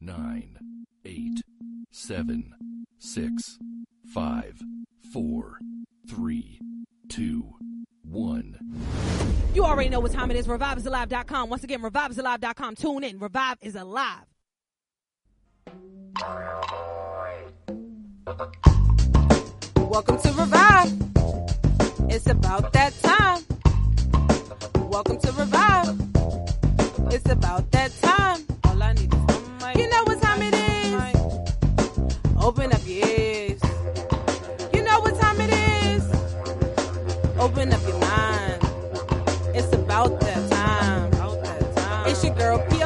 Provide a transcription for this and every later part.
nine, eight, seven, six, five, four, three, two, one. You already know what time it is. ReviveIsAlive.com. Once again, ReviveIsAlive.com. Tune in. Revive is alive. Welcome to Revive. It's about that time. Welcome to Revive. It's about that time. All I need is You know what time it is. Open up your ears. You know what time it is. Open up your mind. It's about that time. It's your girl POC.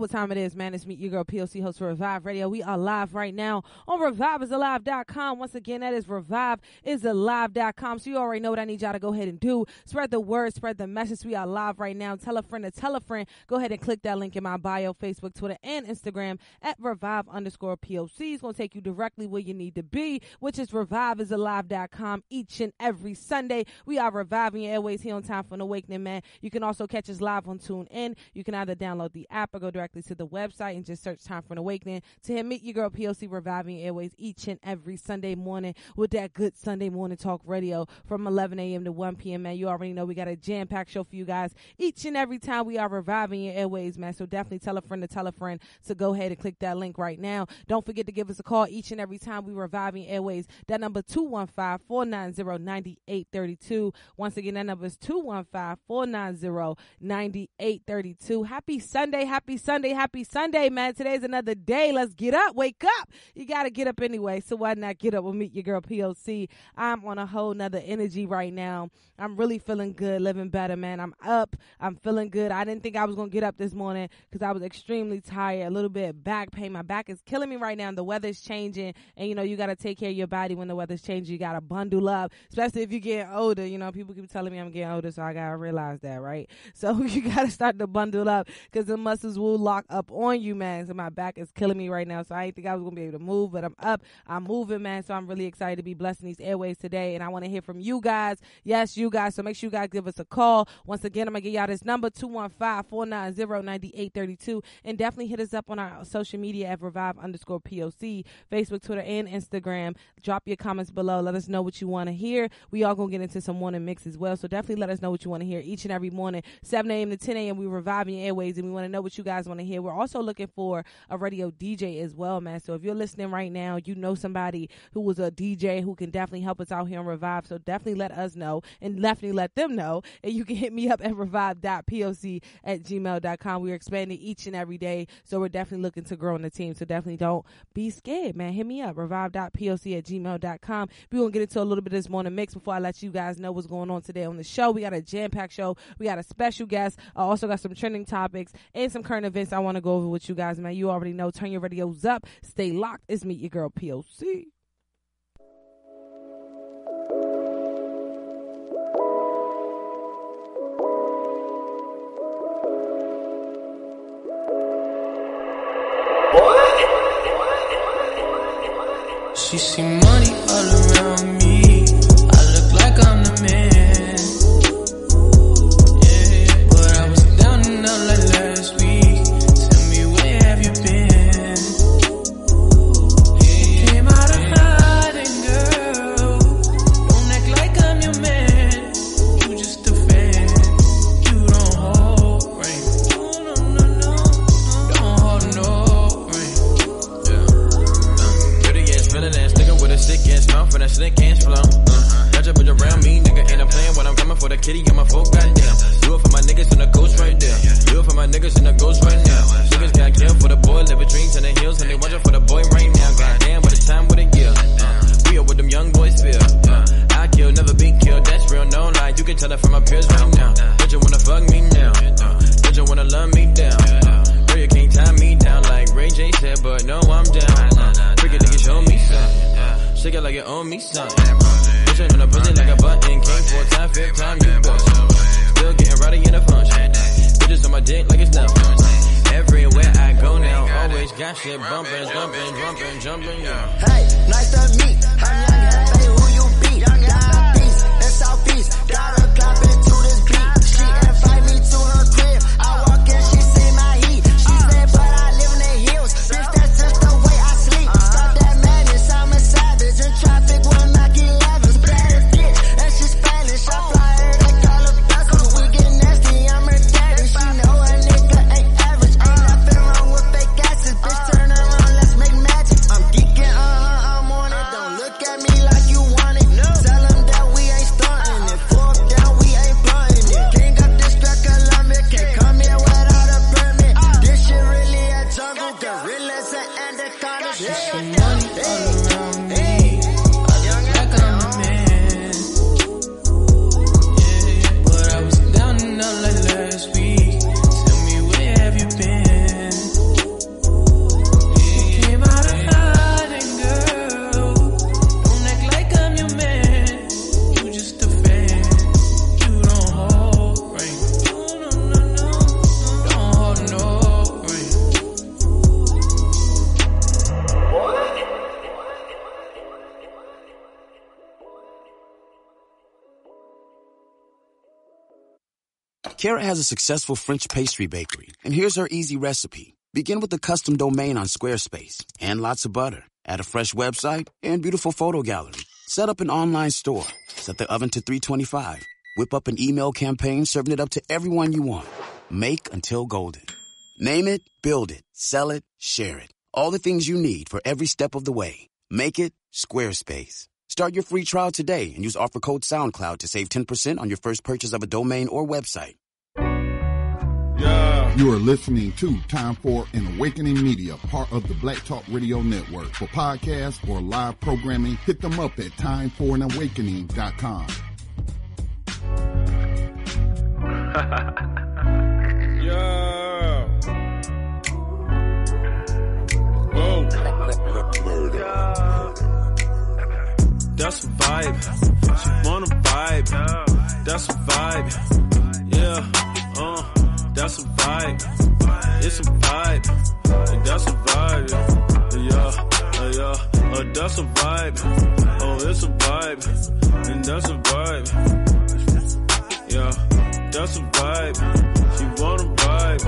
What time it is, man. It's me, your girl, POC host for Revive Radio. We are live right now on ReviveIsAlive.com. Once again, that is ReviveIsAlive.com. So you already know what I need y'all to go ahead and do. Spread the word, spread the message. We are live right now. Tell a friend to tell a friend. Go ahead and click that link in my bio, Facebook, Twitter, and Instagram at Revive underscore POC. It's going to take you directly where you need to be, which is ReviveIsAlive.com each and every Sunday. We are reviving your airways here on Time for an Awakening, man. You can also catch us live on TuneIn. You can either download the app or go directly to the website and just search Time for an Awakening to Meet Your Girl POC reviving airways each and every Sunday morning with that good Sunday morning talk radio from 11 a.m. to 1 p.m. Man, you already know we got a jam packed show for you guys each and every time we are reviving your airways, man. So definitely tell a friend to tell a friend to go ahead and click that link right now. Don't forget to give us a call each and every time we reviving airways. That number 215 490 9832. Once again, that number is 215 490 9832. Happy Sunday, happy Sunday, happy Sunday, man. Today's another day. Let's get up, wake up. You got to get up anyway. So why not get up and meet your girl POC? I'm on a whole nother energy right now. I'm really feeling good, living better, man. I'm up. I'm feeling good. I didn't think I was going to get up this morning because I was extremely tired, a little bit back pain. My back is killing me right now. And The weather's changing, and you know, you got to take care of your body when the weather's changing. You got to bundle up, especially if you're getting older. You know, people keep telling me I'm getting older, so I got to realize that, right? So you got to start to bundle up because the muscles will lock up on you, man. So my back is killing me right now. So I didn't think I was to be able to move, but I'm up. I'm moving, man. So I'm really excited to be blessing these airways today. And I want to hear from you guys. Yes, you guys. So make sure you guys give us a call. Once again, I'm to give y'all this number 215 490 9832. And definitely hit us up on our social media at revive underscore POC, Facebook, Twitter, and Instagram. Drop your comments below. Let us know what you want to hear. We all to get into some morning mix as well. So definitely let us know what you want to hear each and every morning, 7 a.m. to 10 a.m. We reviving your airways and we want to know what you guys want to hear. We're also looking for a radio DJ as well, man. So if you're listening right now, you know somebody who was a DJ who can definitely help us out here on Revive. So definitely let us know and definitely let them know. And you can hit me up at revive.poc at gmail.com. We're expanding each and every day. So we're definitely looking to grow in the team. So definitely don't be scared, man. Hit me up, revive.poc at gmail.com. We're going to get into a little bit of this morning mix before I let you guys know what's going on today on the show. We got a jam packed show. We got a special guest. I also got some trending topics and some current events I want to go over with you guys, man. You already know. Turn your radios up. Stay locked. It's Meet Your Girl POC. She see money all around me. Has a successful French pastry bakery, and here's her easy recipe. Begin with a custom domain on Squarespace and lots of butter. Add a fresh website and beautiful photo gallery. Set up an online store. Set the oven to 325. Whip up an email campaign serving it up to everyone you want. Make until golden. Name it, build it, sell it, share it. All the things you need for every step of the way. Make it Squarespace. Start your free trial today and use offer code SoundCloud to save 10% on your first purchase of a domain or website. You are listening to Time for an Awakening Media, part of the Black Talk Radio Network. For podcasts or live programming, hit them up at timeforanawakening.com. Yeah. Whoa. That's a vibe. She wanna vibe. That's a vibe. Yeah. That's a vibe. It's a vibe. And that's a vibe. Yeah. Yeah. Uh, that's a vibe. Oh, it's a vibe. And that's a vibe. Yeah. That's a vibe. She wanna vibe.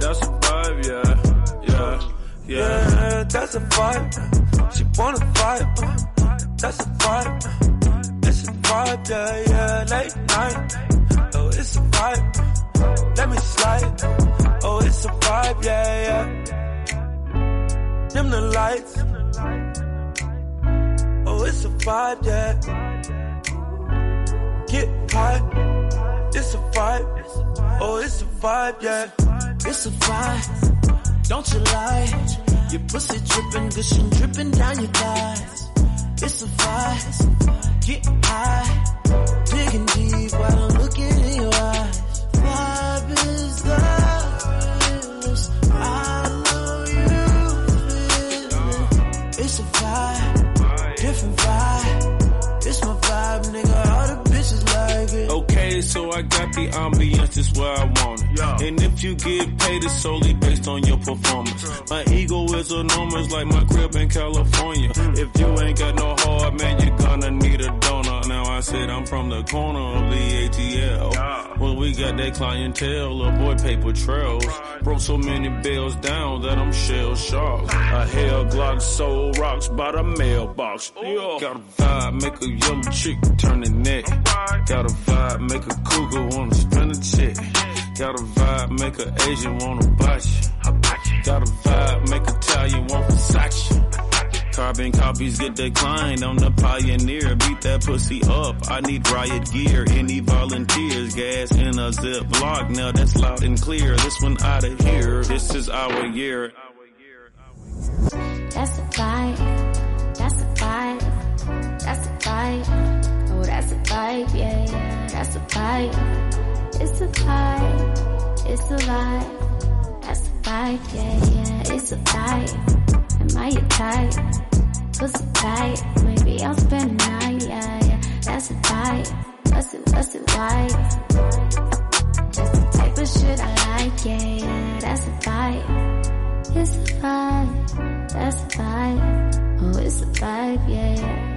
That's a vibe. Yeah. Yeah. Yeah. Yeah, that's a vibe. She wanna vibe. That's a vibe. It's a vibe, yeah, yeah. Late night. Oh, it's a vibe. Let me slide. Oh, it's a vibe, yeah, yeah. Dim the lights. Oh, it's a vibe, yeah. Get high. It's a vibe. Oh, it's a vibe, yeah. It's a vibe. Don't you lie. Your pussy dripping, gushing, dripping down your thighs. It's a vibe. Get high. Digging deep while I'm I got the ambiance, it's where I want it. Yeah. And if you get paid, it's solely based on your performance. My ego is enormous, like my crib in California. Hmm. If you ain't got no heart, man, you're gonna need a donor. I said I'm from the corner of the ATL. Well, we got that clientele, little boy paper trails. Broke so many bills down that I'm shell shocked. A hell Glock sold rocks by the mailbox. Got a vibe, make a young chick turn the neck. Got a vibe, make a cougar wanna spend a check. Got a vibe, make a Asian wanna you. Got a vibe, make a Italian want Versace. Carbon copies get declined on the Pioneer. Beat that pussy up. I need riot gear. Any volunteers? Gas in a Ziploc. Now that's loud and clear. This one out of here. This is our year. That's a vibe. That's a vibe. That's a vibe. Oh, that's a vibe. Yeah, yeah. That's a vibe. It's a vibe. It's a vibe. That's a vibe. Yeah, yeah. It's a vibe. Am I your type? Pussy tight, maybe I'll spend the night, yeah, yeah. That's a vibe, what's it, what's it like? Just the type of shit I like, yeah, yeah. That's a vibe, it's a vibe, that's a vibe. Oh, it's a vibe, yeah, yeah.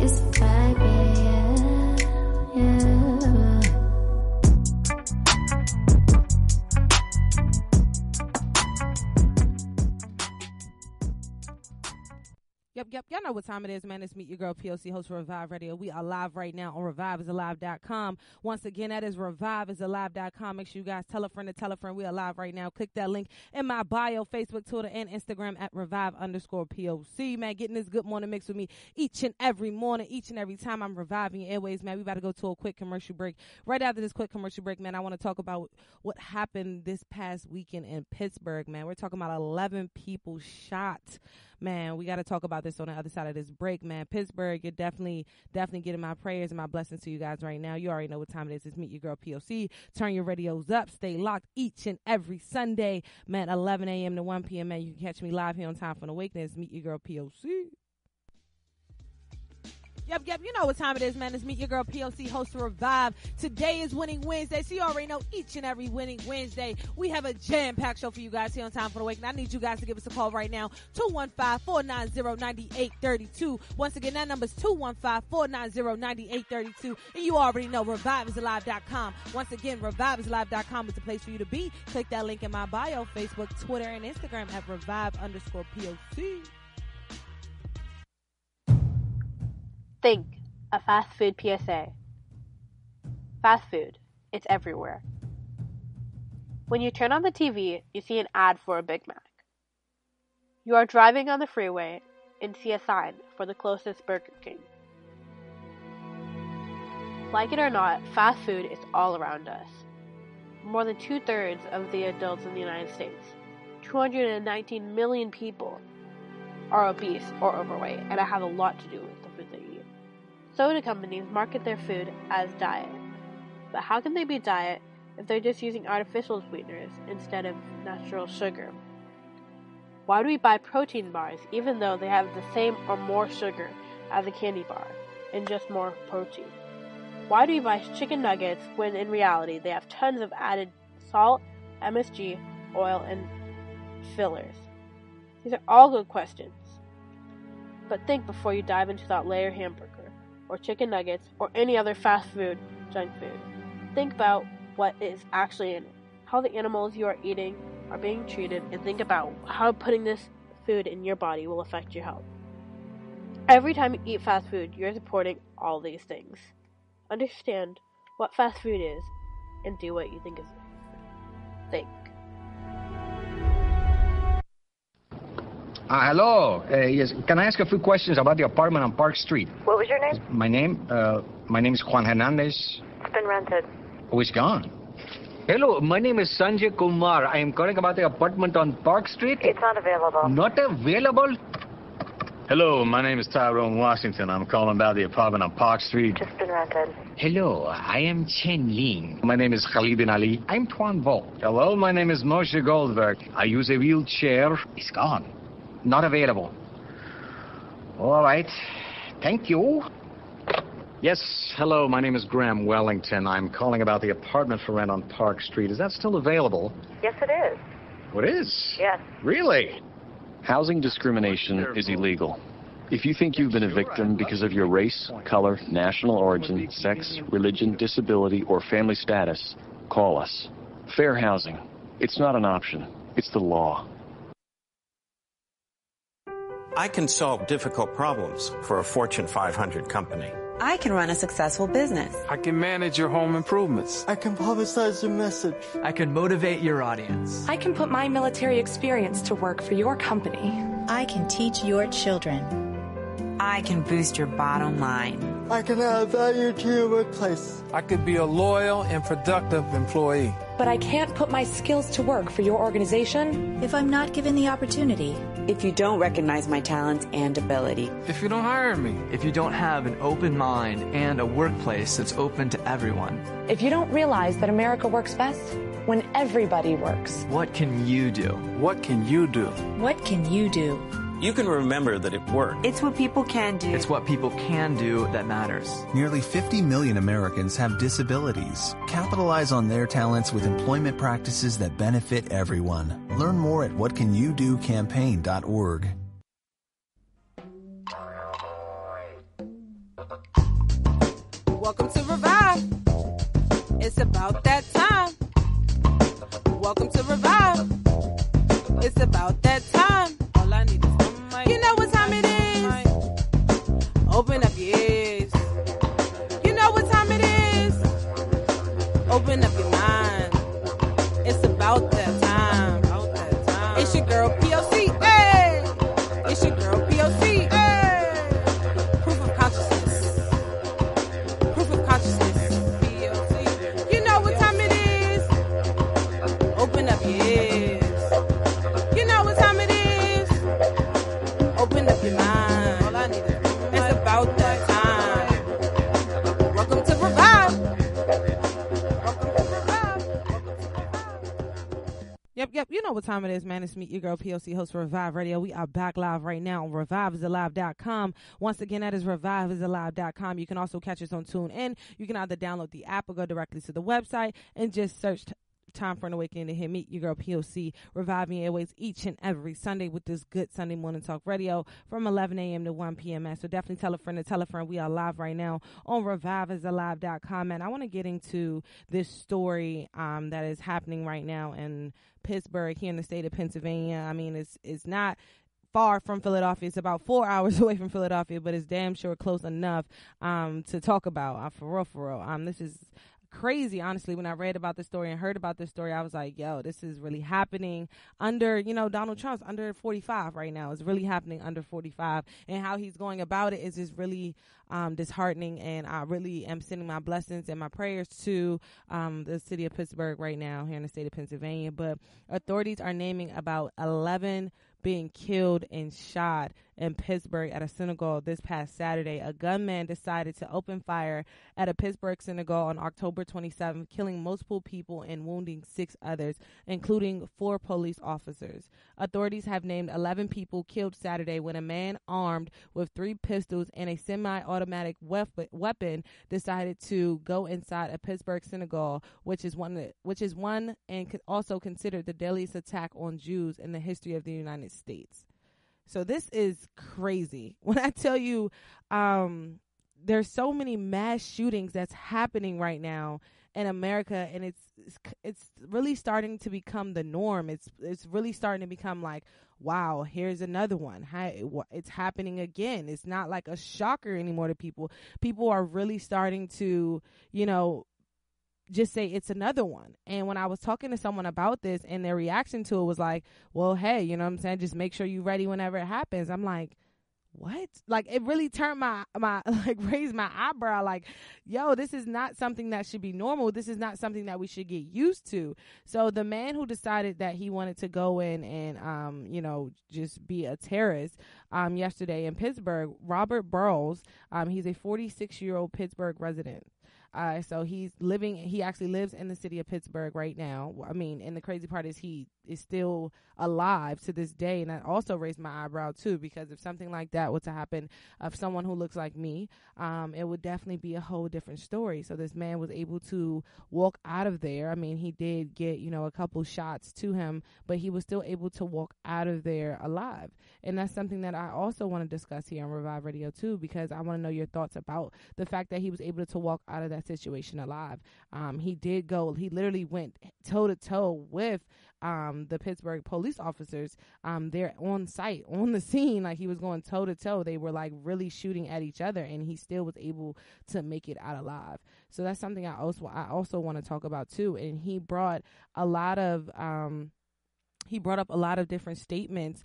It's a vibe, yeah, yeah. yeah. Yep, yep. Y'all know what time it is, man. It's Meet Your Girl POC, host for Revive Radio. We are live right now on reviveisalive.com. Once again, that is reviveisalive.com. Make sure you guys tell a friend to tell a friend. We are live right now. Click that link in my bio, Facebook, Twitter, and Instagram at revive underscore POC. Man, getting this good morning mix with me each and every morning, each and every time I'm reviving your airways, man. We about to go to a quick commercial break. Right after this quick commercial break, man, I want to talk about what happened this past weekend in Pittsburgh, man. We're talking about 11 people shot man, we got to talk about this on the other side of this break, man. Pittsburgh, you're definitely, definitely getting my prayers and my blessings to you guys right now. You already know what time it is. It's Meet Your Girl POC. Turn your radios up. Stay locked each and every Sunday, man, 11 a.m. to 1 p.m., man. You can catch me live here on Time for an Awakening. Meet Your Girl POC. Yep, yep. You know what time it is, man. It's Meet Your Girl POC host of Revive. Today is Winning Wednesday, so you already know each and every Winning Wednesday we have a jam-packed show for you guys here on Time for the Awakening. I need you guys to give us a call right now, 215-490-9832. Once again, that number is 215-490-9832. And you already know reviveisalive.com. Once again, reviveisalive.com is the place for you to be. Click that link in my bio, Facebook, Twitter, and Instagram at revive underscore POC. Think a fast food PSA. Fast food, it's everywhere. When you turn on the TV, you see an ad for a Big Mac. You are driving on the freeway and see a sign for the closest Burger King. Like it or not, fast food is all around us. More than two thirds of the adults in the United States, 219 million people, are obese or overweight, and it has a lot to do with Soda companies market their food as diet. But how can they be diet if they're just using artificial sweeteners instead of natural sugar? Why do we buy protein bars even though they have the same or more sugar as a candy bar and just more protein? Why do we buy chicken nuggets when in reality they have tons of added salt, MSG, oil, and fillers? These are all good questions. But think before you dive into that layer hamburger, or chicken nuggets, or any other fast food, junk food. Think about what is actually in it, how the animals you are eating are being treated, and think about how putting this food in your body will affect your health. Every time you eat fast food, you're supporting all these things. Understand what fast food is and do what you think is think. Uh, hello. Uh, yes. Can I ask a few questions about the apartment on Park Street? What was your name? My name? Uh, my name is Juan Hernandez. It's been rented. Oh, it's gone? Hello, my name is Sanjay Kumar. I am calling about the apartment on Park Street. It's not available. Not available? Hello, my name is Tyrone Washington. I'm calling about the apartment on Park Street. Just been rented. Hello, I am Chen Ling. My name is Khalid bin Ali. I'm Tuan Vo. Hello, my name is Moshe Goldberg. I use a wheelchair. It's gone. Not available. All right. Thank you. Yes, hello, my name is Graham Wellington. I'm calling about the apartment for rent on Park Street. Is that still available? Yes, it is. What is? Yes. Really? Housing discrimination is illegal. If you think you've been a victim because of your race, color, national origin, sex, religion, disability, or family status, call us. Fair housing. It's not an option. It's the law. I can solve difficult problems for a Fortune 500 company. I can run a successful business. I can manage your home improvements. I can publicize your message. I can motivate your audience. I can put my military experience to work for your company. I can teach your children. I can boost your bottom line. I can add value to your workplace. I could be a loyal and productive employee. But I can't put my skills to work for your organization if I'm not given the opportunity. If you don't recognize my talents and ability. If you don't hire me. If you don't have an open mind and a workplace that's open to everyone. If you don't realize that America works best when everybody works. What can you do? What can you do? What can you do? You can remember that it worked. It's what people can do. It's what people can do that matters. Nearly 50 million Americans have disabilities. Capitalize on their talents with employment practices that benefit everyone. Learn more at whatcanyoudocampaign.org. Welcome to Revive. It's about that time. Welcome to Revive. It's about that time. Yep, yep. You know what time it is, man. It's Meet Your Girl POC host for Revive Radio. We are back live right now on reviveisalive.com. Once again, that is reviveisalive.com. You can also catch us on TuneIn. You can either download the app or go directly to the website and just search Time for an Awakening to hit Meet Your Girl POC, reviving airways each and every Sunday with this good Sunday morning talk radio from 11 a.m. to 1 p.m. So definitely tell a friend to tell a friend. We are live right now on reviveisalive.com. And I want to get into this story um, that is happening right now in Pittsburgh, here in the state of Pennsylvania. I mean, it's it's not far from Philadelphia. It's about four hours away from Philadelphia, but it's damn sure close enough um, to talk about. Uh, for real, for real. Um, this is crazy honestly when i read about this story and heard about this story i was like yo this is really happening under you know donald trump's under 45 right now. It's really happening under 45 and how he's going about it is just really um, disheartening. And i really am sending my blessings and my prayers to um, the city of pittsburgh right now here in the state of pennsylvania. But authorities are naming about 11 being killed and shot in Pittsburgh at a synagogue this past Saturday. A gunman decided to open fire at a Pittsburgh synagogue on October 27th, killing multiple people and wounding six others, including four police officers. Authorities have named 11 people killed Saturday when a man armed with three pistols and a semi-automatic wep- weapon decided to go inside a Pittsburgh synagogue, which is one which is one and also considered the deadliest attack on Jews in the history of the United States. So this is crazy. When I tell you, um, there's so many mass shootings that's happening right now in America, and it's, it's really starting to become the norm. It's it's really starting to become like, wow, here's another one. Hi, it's happening again. It's not like a shocker anymore to people. People are really starting to, you know, just say it's another one. And when I was talking to someone about this and their reaction to it was like, well, hey, you know what I'm saying? Just make sure you're ready whenever it happens. I'm like, what? Like it really turned my my like raised my eyebrow like, yo, this is not something that should be normal. This is not something that we should get used to. So the man who decided that he wanted to go in and um, you know, just be a terrorist um yesterday in Pittsburgh, Robert Burrows, um he's a 46-year-old Pittsburgh resident. Uh, so he's living, he actually lives in the city of Pittsburgh right now. I mean, and the crazy part is he is still alive to this day. And that also raised my eyebrow too, because if something like that were to happen of someone who looks like me, um, it would definitely be a whole different story. So this man was able to walk out of there. I mean, he did get, you know, a couple shots to him, but he was still able to walk out of there alive. And that's something that I also want to discuss here on Revive Radio too, because I want to know your thoughts about the fact that he was able to walk out of that situation alive. Um, he did go, he literally went toe to toe with um, the Pittsburgh police officers. Um, they're on site, on the scene, like he was going toe to toe. They were like really shooting at each other, and he still was able to make it out alive. So that's something I also I also want to talk about too. And he brought a lot of um, he brought up a lot of different statements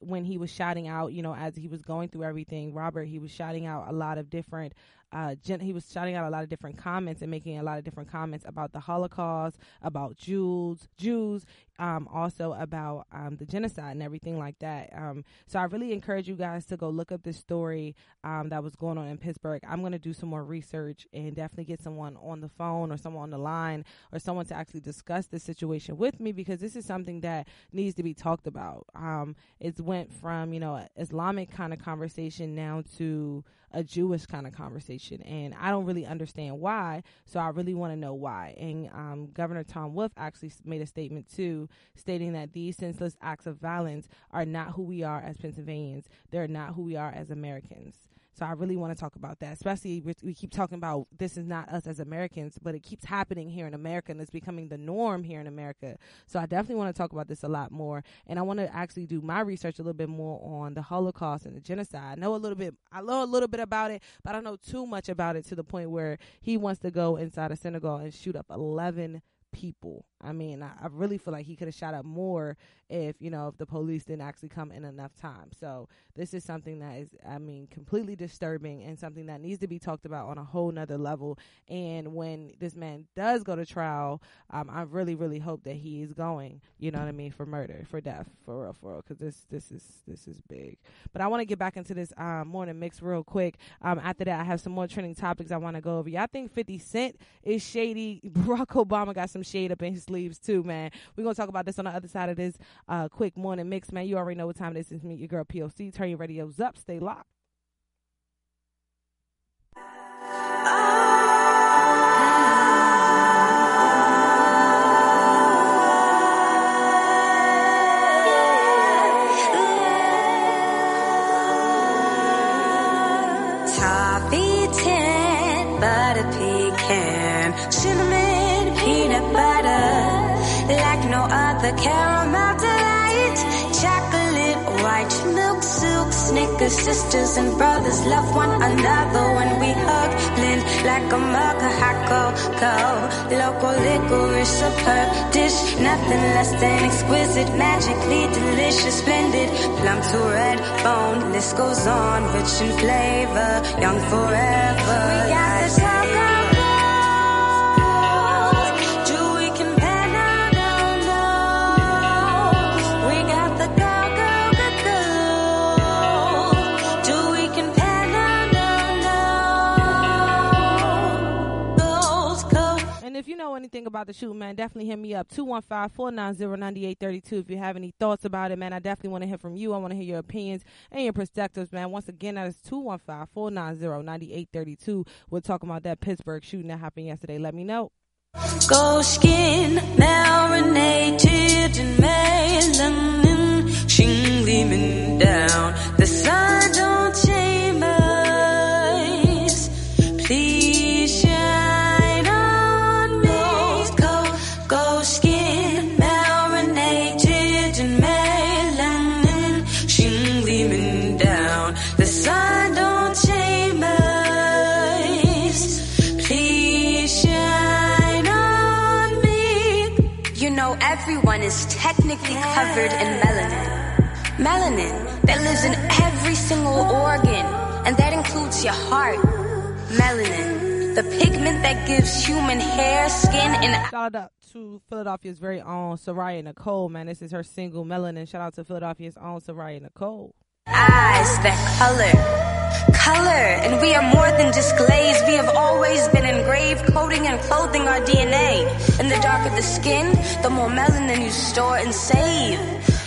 when he was shouting out, you know, as he was going through everything. Robert, he was shouting out a lot of different uh, gen- he was shouting out a lot of different comments and making a lot of different comments about the Holocaust, about Jews, Jews, um, also about um, the genocide and everything like that. Um, so I really encourage you guys to go look up this story um, that was going on in Pittsburgh. I'm going to do some more research and definitely get someone on the phone or someone on the line or someone to actually discuss this situation with me because this is something that needs to be talked about. Um, it's went from you know Islamic kind of conversation now to a Jewish kind of conversation, and I don't really understand why. So I really want to know why. And um, Governor Tom Wolf actually made a statement too, stating that these senseless acts of violence are not who we are as Pennsylvanians. They're not who we are as Americans. So I really want to talk about that, especially we, keep talking about this is not us as Americans, but it keeps happening here in America and it's becoming the norm here in America. So I definitely want to talk about this a lot more, and I want to actually do my research a little bit more on the Holocaust and the genocide. I know a little bit, I know a little bit about it, but I don't know too much about it to the point where he wants to go inside a synagogue and shoot up eleven people. I mean, I, I really feel like he could have shot up more if, you know, if the police didn't actually come in enough time. So this is something that is, I mean, completely disturbing and something that needs to be talked about on a whole nother level. And when this man does go to trial, um, I really, really hope that he is going, you know what I mean, for murder, for death, for real, for real, because this, this is, this is big. But I want to get back into this um, morning mix real quick. Um, after that, I have some more trending topics I want to go over. Y'all think 50 Cent is shady? Barack Obama got some shade up in his sleeves too, man. We're gonna talk about this on the other side of this uh quick morning mix, man. You already know what time it is. It's me, your girl POC. Turn your radios up, stay locked. Toffee tin, butter pecan, cinnamon, Snickers, sisters and brothers love one another when we hug, blend like a mug of hot cocoa. Local licorice, superb dish, nothing less than exquisite, magically delicious, splendid. Plum to red bone, list goes on, rich in flavor, young forever. We got the cocoa. You know anything about the shoot, man, definitely hit me up. 215-490-9832 if you have any thoughts about it, man. I definitely want to hear from you. I want to hear your opinions and your perspectives, man. Once again, that is 215-490-9832. We're talking about that Pittsburgh shooting that happened yesterday. Let me know. Skin, marinated in melanin, down. The sun everyone is technically covered in melanin. Melanin that lives in every single organ, and that includes your heart. Melanin, the pigment that gives human hair, skin, and Shout out to Philadelphia's very own Soraya Nicole, man. This is her single Melanin. Shout out to Philadelphia's own Soraya Nicole. Eyes that color. Color, and we are more than just glaze. We have always been engraved, coding and clothing our DNA. And the darker the skin, the more melanin you store and save.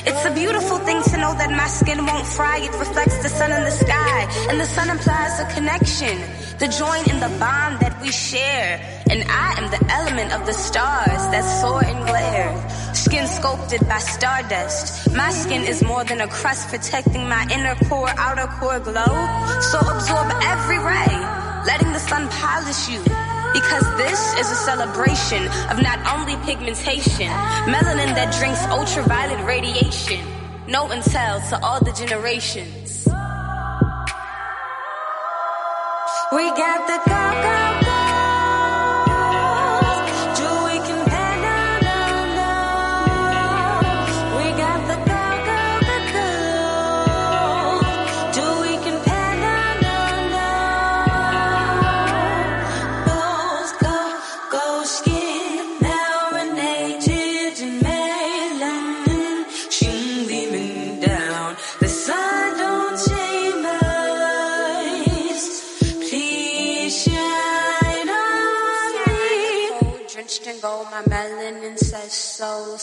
It's a beautiful thing to know that my skin won't fry. It reflects the sun in the sky, and the sun implies a connection, the join in the bond that we share. And I am the element of the stars that soar and glare. Skin sculpted by stardust. My skin is more than a crust protecting my inner core, outer core glow. So absorb every ray, letting the sun polish you. Because this is a celebration of not only pigmentation, melanin that drinks ultraviolet radiation. No and tell to all the generations. We got the cocoa.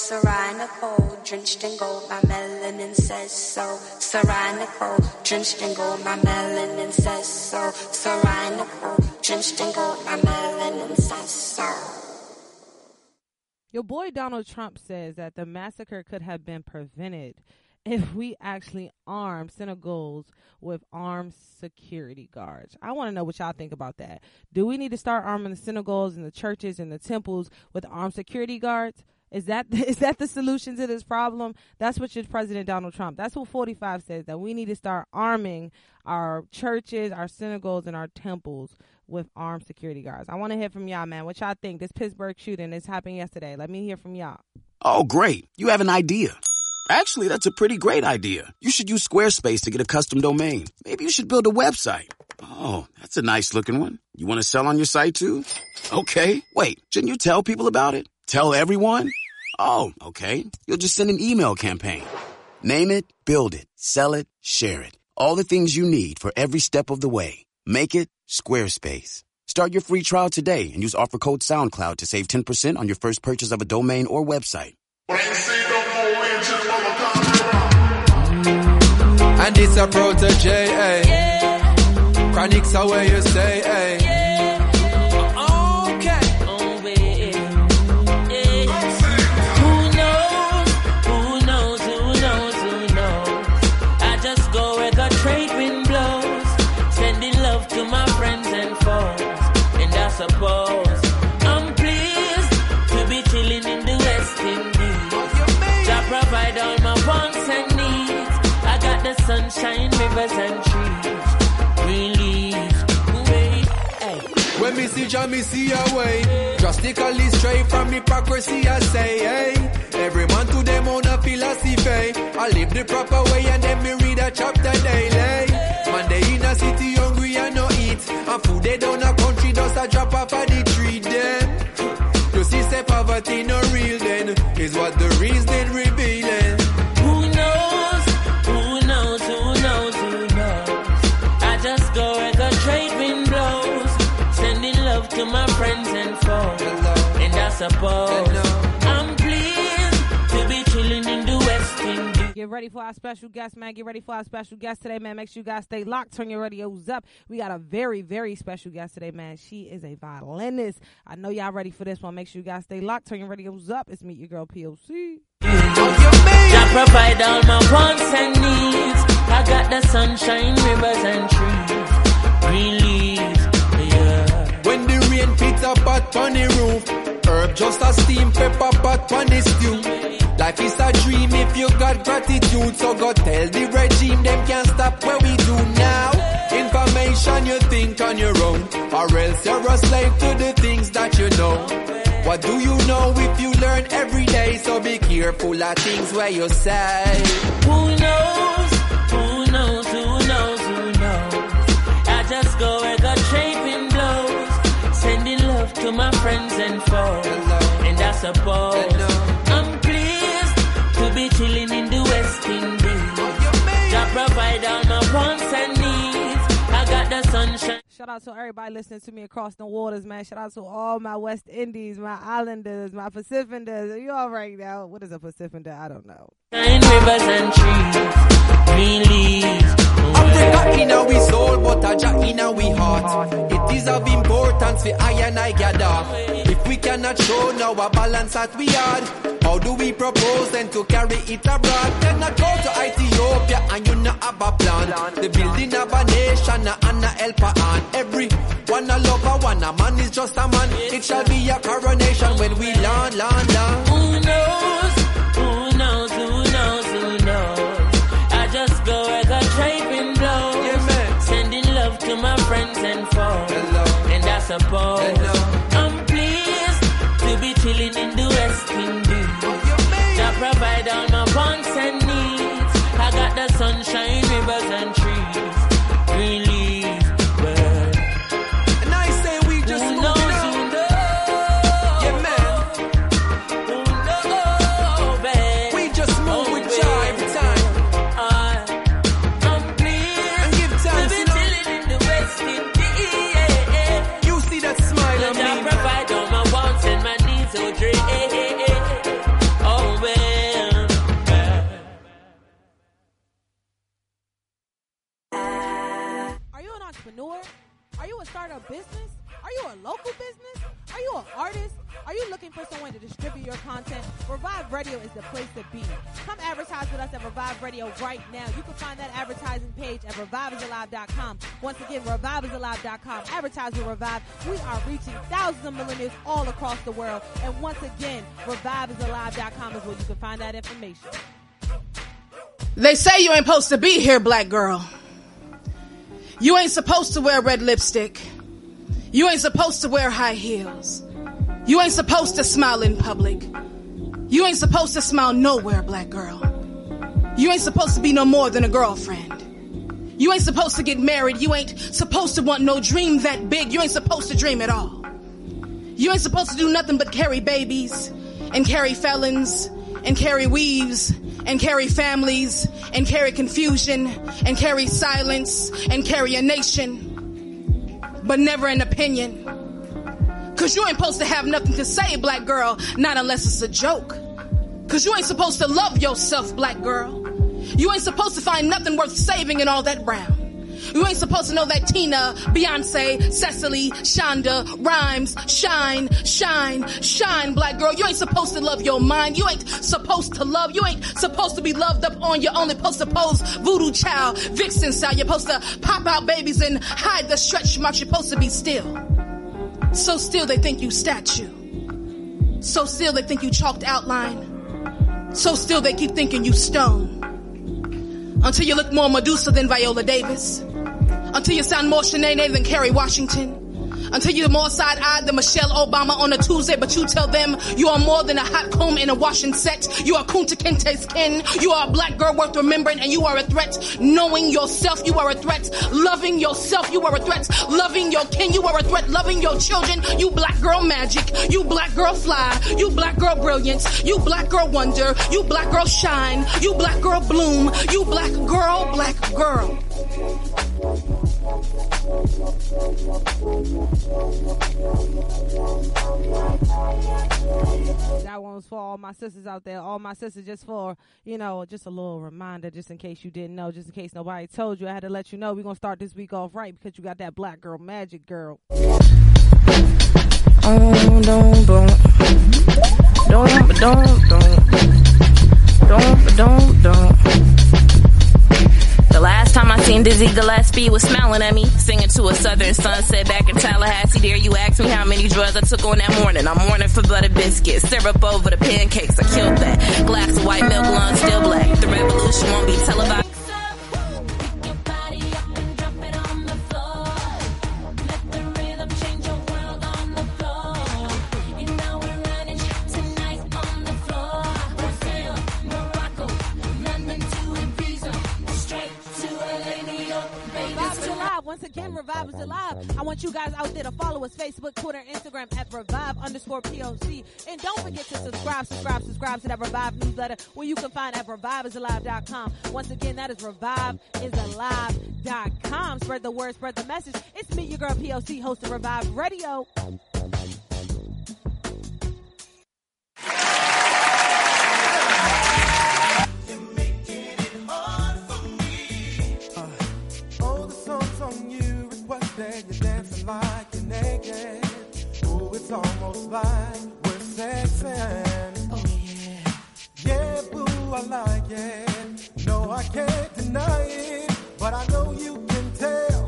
Sarai Nicole, drenched in gold, my melanin says so. Sarai Nicole, drenched in gold, my melanin says so. Sarai Nicole, drenched in gold, my melanin says so. Your boy Donald Trump says that the massacre could have been prevented if we actually armed synagogues with armed security guards. I want to know what y'all think about that. Do we need to start arming the synagogues and the churches and the temples with armed security guards? Is that is that the solution to this problem? That's what your President Donald Trump. That's what 45 says that we need to start arming our churches, our synagogues, and our temples with armed security guards. I want to hear from y'all, man. What y'all think? This Pittsburgh shooting is happened yesterday. Let me hear from y'all. Oh, great. You have an idea. Actually, that's a pretty great idea. You should use Squarespace to get a custom domain. Maybe you should build a website. Oh, that's a nice looking one. You want to sell on your site too? Okay. Wait, shouldn't you tell people about it? Tell everyone? Oh, okay. You'll just send an email campaign. Name it, build it, sell it, share it. All the things you need for every step of the way. Make it Squarespace. Start your free trial today and use offer code SoundCloud to save 10% on your first purchase of a domain or website. And it's a protege, eh? Chronics are where you stay, eh? Suppose I'm pleased to be chilling in the West Indies. Jah provide all my wants and needs. I got the sunshine, rivers and trees. Leaves, wait. When me see Jah, me see a way. Drastically straight from hypocrisy, I say, hey. Every man to them own a philosophy. I live the proper way and then me read a chapter daily. Man, they in a city hungry they down a country just a drop off of the tree them. You see, say poverty no real then. Is what the reason revealing. Who knows? Who knows? Who knows? Who knows? I just go where the trade wind blows, sending love to my friends and foes. And I suppose Get ready for our special guest, man. Get ready for our special guest today, man. Make sure you guys stay locked. Turn your radios up. We got a very, very special guest today, man. She is a violinist. I know y'all ready for this one. Make sure you guys stay locked. Turn your radios up. It's Meet Your Girl POC. Jah provide all my wants and needs. I got the sunshine, rivers and trees, green leaves. Yeah. When the rain pits a pot on the roof, herb just a steam pepper pot on the stew. Life is a dream if you got gratitude, so go tell the regime them can't stop what we do now. Information you think on your own, or else you're a slave to the things that you know. What do you know if you learn every day? So be careful of things where you say. Who knows? Who knows? Who knows? Who knows? I just go friends and foes. And I suppose I'm pleased to be chilling in the West Indies. Jah provide all my wants and needs. I got the sunshine. Shout out to everybody listening to me across the waters, man. Shout out to all my West Indies, my Islanders, my Pacificers. You all right now? What is a Pacificer? I don't know. Nine rivers and trees, green leaves. Africa in our soul, but a Jah in our heart. It is of importance for I and I gather. If we cannot show now a balance that we had, how do we propose then to carry it abroad? Then I go to Ethiopia and you not have a plan. The building of a nation and a helper on. Every one a lover, one a man is just a man. It shall be a coronation when we land, land, land. Who knows? Suppose I'm pleased to be chilling in the West Indies. Artist? Are you looking for someone to distribute your content? Revive Radio is the place to be. Come advertise with us at Revive Radio right now. You can find that advertising page at reviveisalive.com. Once again, reviveisalive.com. Advertise with Revive. We are reaching thousands of millennials all across the world. And once again, reviveisalive.com is where you can find that information. They say you ain't supposed to be here, black girl. You ain't supposed to wear red lipstick. You ain't supposed to wear high heels. You ain't supposed to smile in public. You ain't supposed to smile nowhere, black girl. You ain't supposed to be no more than a girlfriend. You ain't supposed to get married. You ain't supposed to want no dream that big. You ain't supposed to dream at all. You ain't supposed to do nothing but carry babies and carry felons and carry weaves and carry families and carry confusion and carry silence and carry a nation, but never an opinion. Cause you ain't supposed to have nothing to say, black girl, not unless it's a joke. Cause you ain't supposed to love yourself, black girl. You ain't supposed to find nothing worth saving in all that brown. You ain't supposed to know that Tina, Beyonce, Cicely, Shonda, Rhimes, shine, shine, shine, black girl. You ain't supposed to love your mind. You ain't supposed to love. You ain't supposed to be loved up on. You're only supposed to pose voodoo child, vixen style. You're supposed to pop out babies and hide the stretch marks. You're supposed to be still. So still they think you statue. So still they think you chalked outline. So still they keep thinking you stone. Until you look more Medusa than Viola Davis. Until you sound more Shanae than Kerry Washington. Until you're more side-eyed than Michelle Obama on a Tuesday, but you tell them you are more than a hot comb in a washing set. You are Kunta Kinte's kin. You are a black girl worth remembering, and you are a threat. Knowing yourself, you are a threat. Loving yourself, you are a threat. Loving your kin, you are a threat. Loving your children, you black girl magic. You black girl fly. You black girl brilliance. You black girl wonder. You black girl shine. You black girl bloom. You black girl, black girl. That one's for all my sisters out there. All my sisters, just for, you know, just a little reminder, just in case you didn't know, just in case nobody told you. I had to let you know we're going to start this week off right because you got that black girl magic girl. Oh, don't, don't. Don't, don't, don't. Don't, don't, don't. The last time I seen Dizzy Gillespie was smiling at me, singing to a southern sunset back in Tallahassee. There you asked me how many drugs I took on that morning. I'm mourning for butter biscuits, syrup over the pancakes. I killed that. Glass of white milk, lungs still black. The revolution won't be televised. Once again, Revive is alive. I want you guys out there to follow us Facebook, Twitter, Instagram at Revive underscore POC. And don't forget to subscribe, subscribe, subscribe to that Revive newsletter where you can find at reviveisalive.com. Once again, that is reviveisalive.com. Spread the word, spread the message. It's me, your girl POC, host of Revive Radio. You're. Oh, it's almost like we're sexing. Oh, yeah. Yeah, boo, I like it. No, I can't deny it. But I know you can tell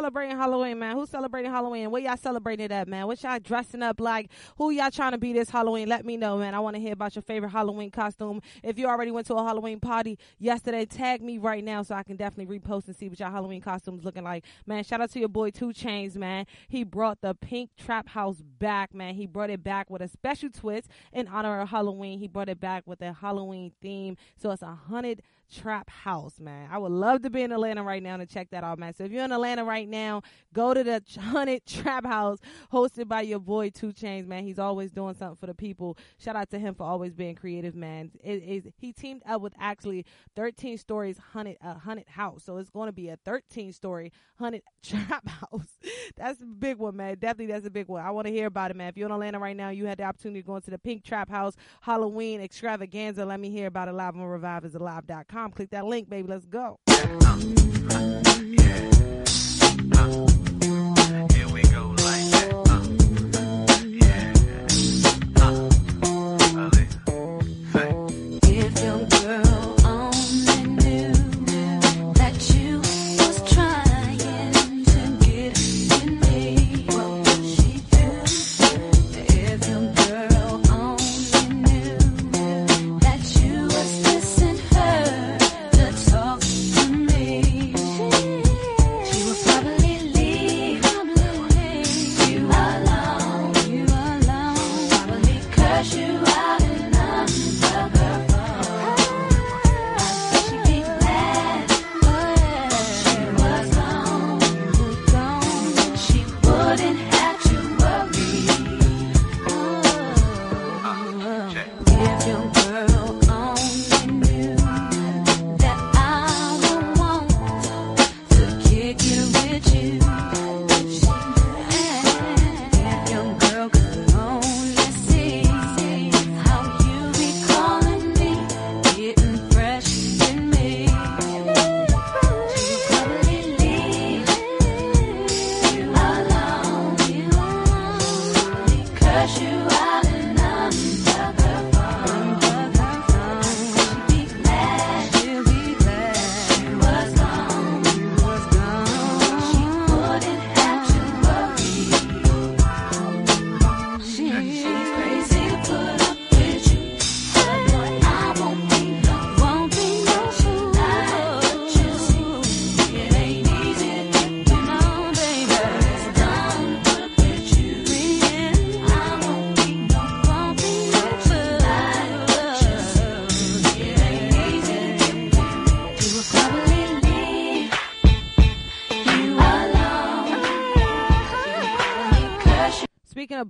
celebrating Halloween, man? Who's celebrating Halloween? Where y'all celebrating it at, man? What y'all dressing up like? Who y'all trying to be this Halloween? Let me know, man. I want to hear about your favorite Halloween costume. If you already went to a Halloween party yesterday, tag me right now so I can definitely repost and see what y'all Halloween costumes looking like. Man, shout out to your boy 2 Chainz, man. He brought the pink trap house back, man. He brought it back with a special twist in honor of Halloween. He brought it back with a Halloween theme. So it's a hundred Trap House, man. I would love to be in Atlanta right now to check that out, man. So if you're in Atlanta right now, go to the Hunted Trap House hosted by your boy 2 Chainz, man. He's always doing something for the people. Shout out to him for always being creative, man. It is he teamed up with actually 13 stories hunted a uh, hunted house. So it's going to be a 13 story hunted trap house. That's a big one, man. Definitely that's a big one. I want to hear about it, man. If you're in Atlanta right now, you had the opportunity to go into the Pink Trap House Halloween extravaganza. Let me hear about it live on reviveisalive.com. Click that link, baby. Let's go. If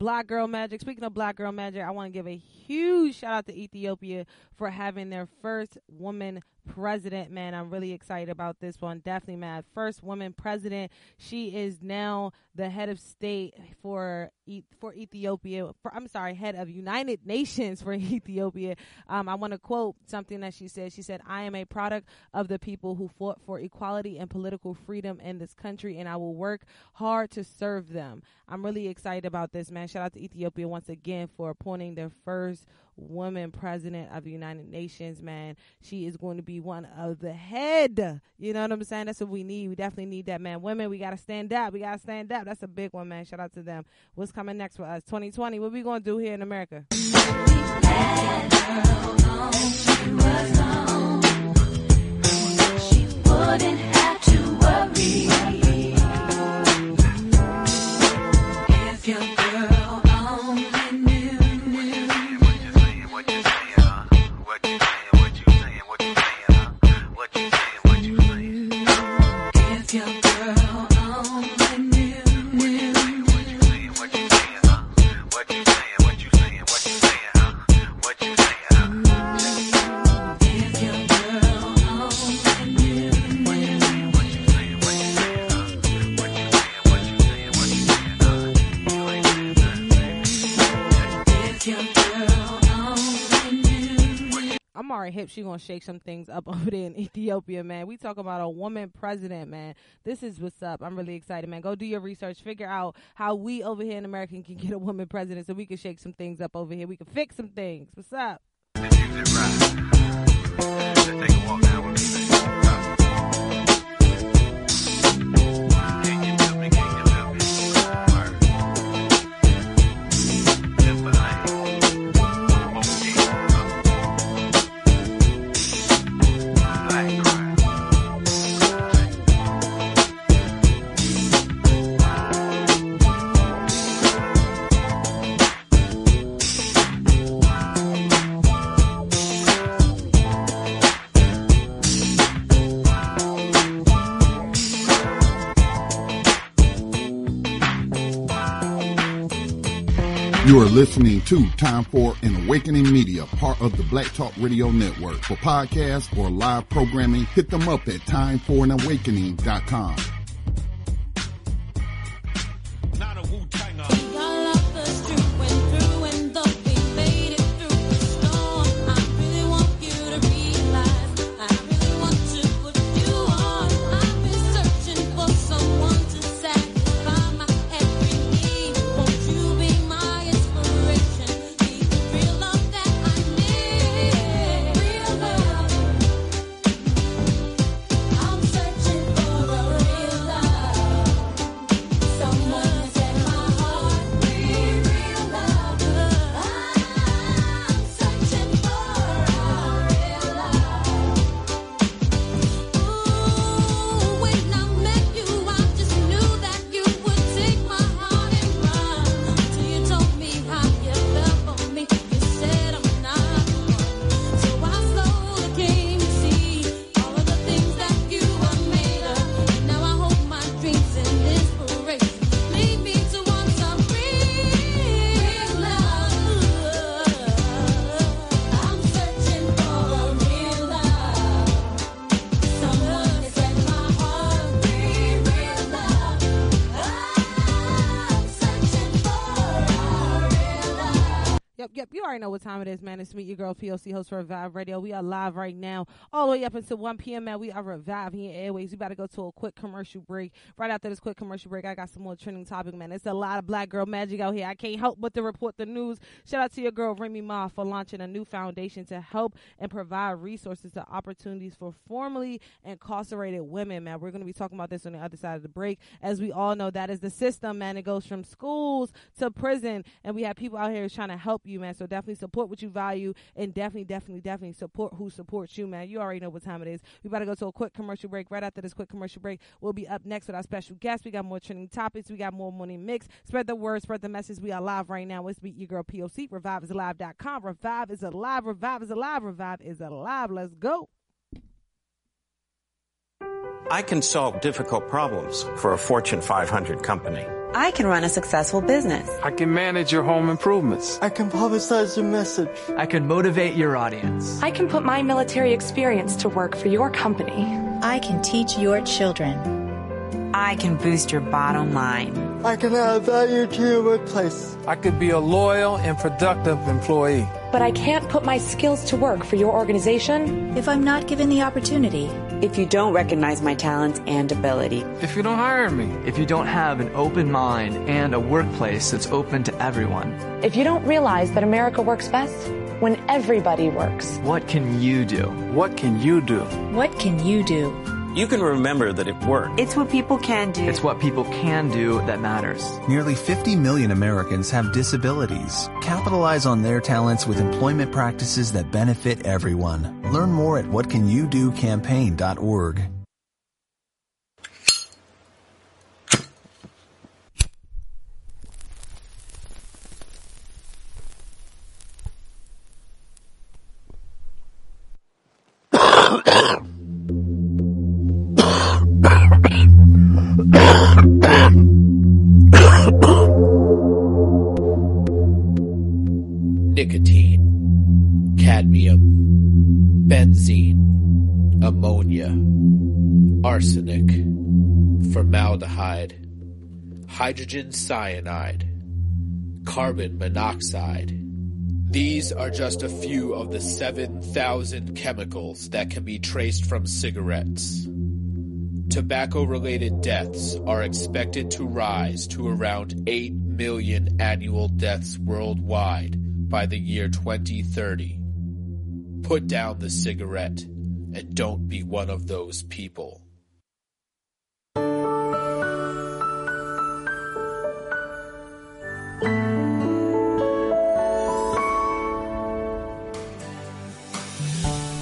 Black Girl Magic, speaking of Black Girl Magic, I want to give a huge shout out to Ethiopia for having their first woman president. Man, I'm really excited about this one. Definitely, man. First woman president. She is now the head of state for for Ethiopia. For, I'm sorry, head of United Nations for Ethiopia. Um, I want to quote something that she said. She said, "I am a product of the people who fought for equality and political freedom in this country, and I will work hard to serve them." I'm really excited about this, man. Shout out to Ethiopia once again for appointing their first woman president of the United Nations, man. She is going to be one of the head. You know what I'm saying? That's what we need. We definitely need that, man. Women, we got to stand up. We got to stand up. That's a big one, man. Shout out to them. What's coming next for us? 2020. What we going to do here in America? she gonna shake some things up over there in Ethiopia, man. We talk about a woman president, man. This is what's up. I'm really excited, man. Go do your research, figure out how we over here in America can get a woman president, so we can shake some things up over here. We can fix some things. What's up? Listening to Time for an Awakening Media, part of the Black Talk Radio Network. For podcasts or live programming, hit them up at timeforanawakening.com. already know what time it is, man. It's Meet Your Girl, POC host for Revive Radio. We are live right now, all the way up until 1 p.m. Man, we are Revive here Airways. We about to go to a quick commercial break. Right after this quick commercial break, I got some more trending topic, man. It's a lot of black girl magic out here. I can't help but to report the news. Shout out to your girl Remy Ma for launching a new foundation to help and provide resources to opportunities for formerly incarcerated women, man. We're going to be talking about this on the other side of the break. As we all know, that is the system, man. It goes from schools to prison, and we have people out here trying to help you, man. So definitely support what you value, and definitely, definitely, definitely support who supports you, man. You already know what time it is. We better go to a quick commercial break. Right after this quick commercial break, we'll be up next with our special guest. We got more trending topics. We got more money mix. Spread the word, spread the message. We are live right now. Let's meet your girl POC. ReviveIsAlive.com. Revive is alive. Revive is alive. Revive is alive. Let's go. I can solve difficult problems for a Fortune 500 company. I can run a successful business. I can manage your home improvements. I can publicize your message. I can motivate your audience. I can put my military experience to work for your company. I can teach your children. I can boost your bottom line. I can add value to your workplace. I could be a loyal and productive employee. But I can't put my skills to work for your organization if I'm not given the opportunity. If you don't recognize my talents and ability. If you don't hire me. If you don't have an open mind and a workplace that's open to everyone. If you don't realize that America works best when everybody works. What can you do? What can you do? What can you do? You can remember that it worked. It's what people can do. It's what people can do that matters. Nearly 50 million Americans have disabilities. Capitalize on their talents with employment practices that benefit everyone. Learn more at whatcanyoudocampaign.org. arsenic, formaldehyde, hydrogen cyanide, carbon monoxide. These are just a few of the 7,000 chemicals that can be traced from cigarettes. Tobacco related deaths are expected to rise to around 8 million annual deaths worldwide by the year 2030. Put down the cigarette and don't be one of those people.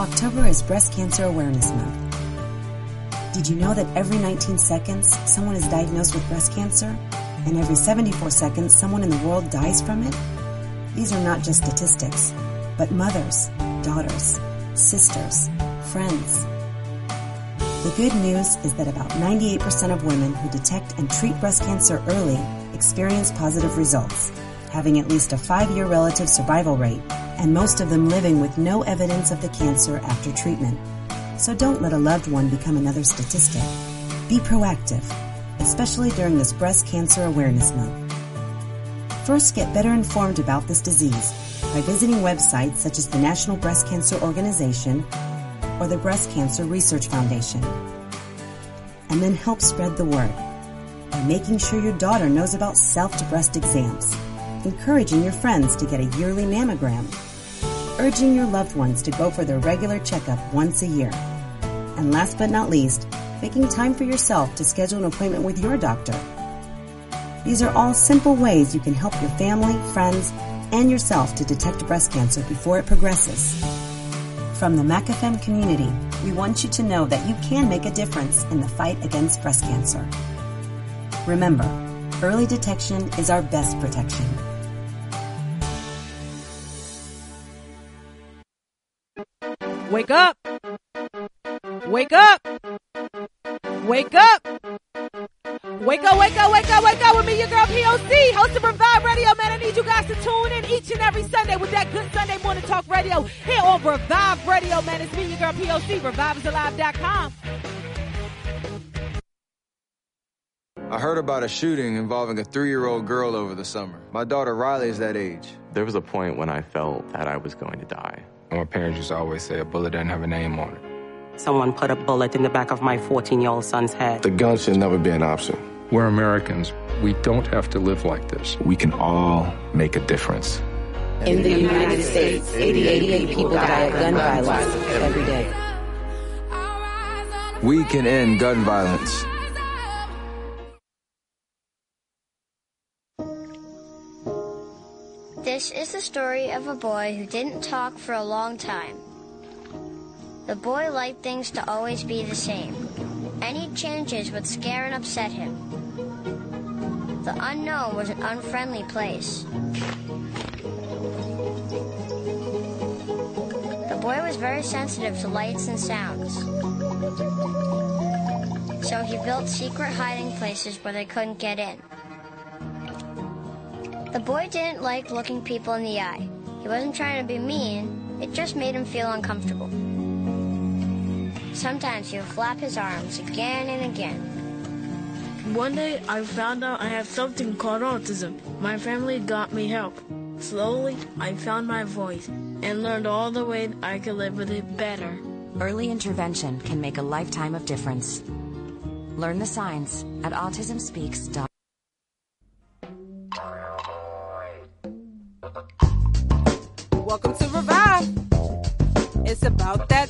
October is Breast Cancer Awareness Month. Did you know that every 19 seconds someone is diagnosed with breast cancer? And every 74 seconds someone in the world dies from it? These are not just statistics, but mothers, daughters, sisters, friends. The good news is that about 98% of women who detect and treat breast cancer early experience positive results. having at least a five year relative survival rate, and most of them living with no evidence of the cancer after treatment. So don't let a loved one become another statistic. Be proactive, especially during this Breast Cancer Awareness Month. First, get better informed about this disease by visiting websites such as the National Breast Cancer Organization or the Breast Cancer Research Foundation. And then help spread the word by making sure your daughter knows about self-breast exams, encouraging your friends to get a yearly mammogram, urging your loved ones to go for their regular checkup once a year, and last but not least, making time for yourself to schedule an appointment with your doctor. These are all simple ways you can help your family, friends, and yourself to detect breast cancer before it progresses. From the MacFM community, we want you to know that you can make a difference in the fight against breast cancer. Remember, early detection is our best protection. Wake up! Wake up! Wake up! Wake up, wake up, wake up, wake up with me, your girl POC, host of Revive Radio, man. I need you guys to tune in each and every Sunday with that good Sunday morning talk radio here on Revive Radio, man. It's me, your girl POC, reviveisalive.com. I heard about a shooting involving a three year old girl over the summer. My daughter Riley is that age. There was a point when I felt that I was going to die. My parents used to always say a bullet doesn't have a name on it. Someone put a bullet in the back of my 14 year old son's head. The gun should never be an option. We're Americans. We don't have to live like this. We can all make a difference. In the United States, 88 people die of gun violence every day. We can end gun violence. This is the story of a boy who didn't talk for a long time. The boy liked things to always be the same. Any changes would scare and upset him. The unknown was an unfriendly place. The boy was very sensitive to lights and sounds. So he built secret hiding places where they couldn't get in. The boy didn't like looking people in the eye. He wasn't trying to be mean, it just made him feel uncomfortable. Sometimes he would flap his arms again and again. One day I found out I have something called autism. My family got me help. Slowly, I found my voice and learned all the way I could live with it better. Early intervention can make a lifetime of difference. Learn the signs at autismspeaks.org. Welcome to Revive. It's about that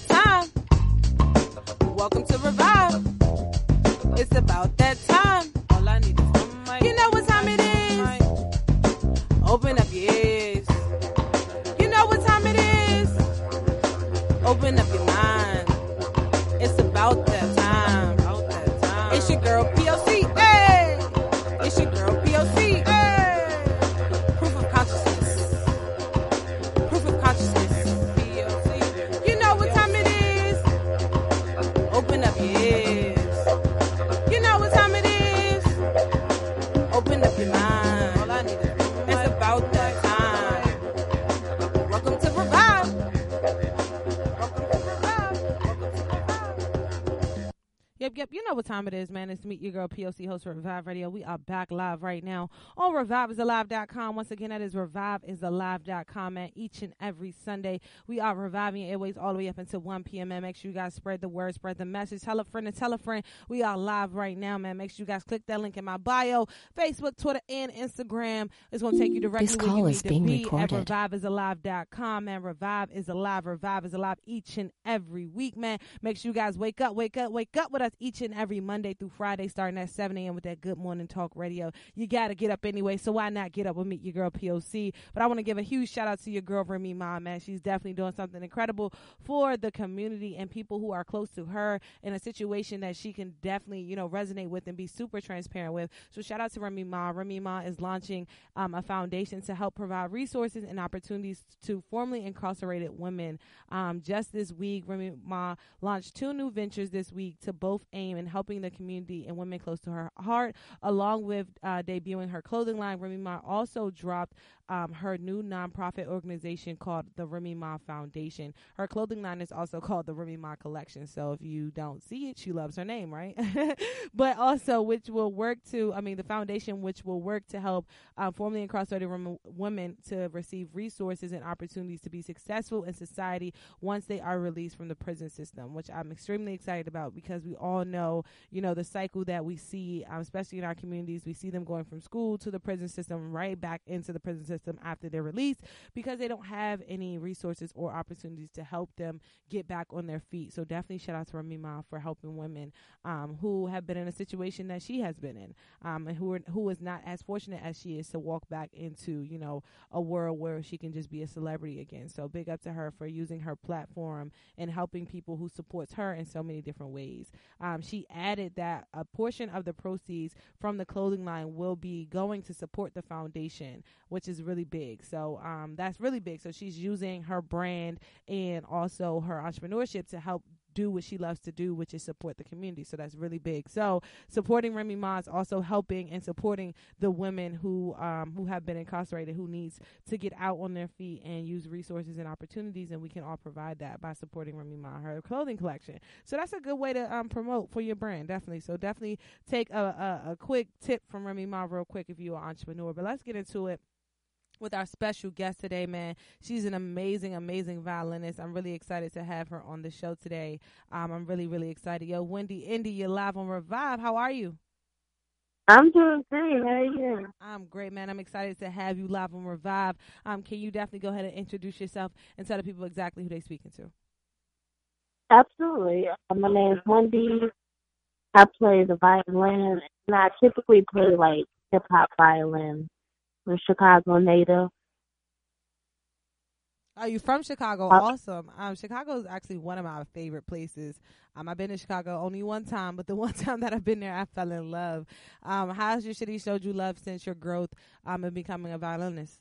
Yep, yep. You know what time it is, man. It's Meet Your Girl POC host for Revive Radio. We are back live right now on reviveisalive.com. Once again, that is reviveisalive.com, man. Each and every Sunday, we are reviving your airways all the way up until 1 p.m., man. Make sure you guys spread the word, spread the message. Tell a friend and tell a friend. We are live right now, man. Make sure you guys click that link in my bio Facebook, Twitter, and Instagram. It's going to take you directly This call is being to be recorded. at reviveisalive.com, man. Revive is alive. Revive is alive each and every week, man. Make sure you guys wake up, wake up, wake up with us each and every Monday through Friday, starting at 7 a.m. with that Good Morning Talk Radio. You got to get up anyway, so why not get up and meet your girl POC? But I want to give a huge shout out to your girl Remy Ma, man. She's definitely doing something incredible for the community and people who are close to her in a situation that she can definitely, you know, resonate with and be super transparent with. So shout out to Remy Ma. Remy Ma is launching um, a foundation to help provide resources and opportunities to formerly incarcerated women. Um, just this week, Remy Ma launched two new ventures this week to both aim in helping the community and women close to her heart. Along with uh, debuting her clothing line, Remy Ma also dropped um, her new nonprofit organization called the Remy Ma Foundation. Her clothing line is also called the Remy Ma Collection. So if you don't see it, she loves her name, right? but also, which will work to, I mean, the foundation which will work to help um, formerly incarcerated women to receive resources and opportunities to be successful in society once they are released from the prison system, which I'm extremely excited about because we all know, you know, the cycle that we see, um, especially in our communities. We see them going from school to the prison system, right back into the prison system system after their release because they don't have any resources or opportunities to help them get back on their feet. So definitely shout out to Remy Ma for helping women um, who have been in a situation that she has been in um, and who are, who is not as fortunate as she is to walk back into you know a world where she can just be a celebrity again. So big up to her for using her platform and helping people who supports her in so many different ways. Um, she added that a portion of the proceeds from the clothing line will be going to support the foundation, which is really big. So um, that's really big. So she's using her brand and also her entrepreneurship to help do what she loves to do, which is support the community. So that's really big. So supporting Remy Ma is also helping and supporting the women who um, who have been incarcerated, who needs to get out on their feet and use resources and opportunities, and we can all provide that by supporting Remy Ma her clothing collection. So that's a good way to um, promote for your brand, definitely. So definitely take a, a, a quick tip from Remy Ma real quick if you're an entrepreneur. But let's get into it with our special guest today, man. She's an amazing, amazing violinist. I'm really excited to have her on the show today. Um, I'm really, really excited. Yo, Windy Indy, you're live on Revive. How are you? I'm doing great. How are you? I'm great, man. I'm excited to have you live on Revive. Um, can you definitely go ahead and introduce yourself and tell the people exactly who they're speaking to? Absolutely. Uh, my name is Wendy. I play the violin, and I typically play like hip hop violin a Chicago native. Are you from Chicago? Uh, awesome. Um, Chicago is actually one of my favorite places. Um, I've been to Chicago only one time, but the one time that I've been there, I fell in love. Um, how has your city showed you love since your growth um, and becoming a violinist?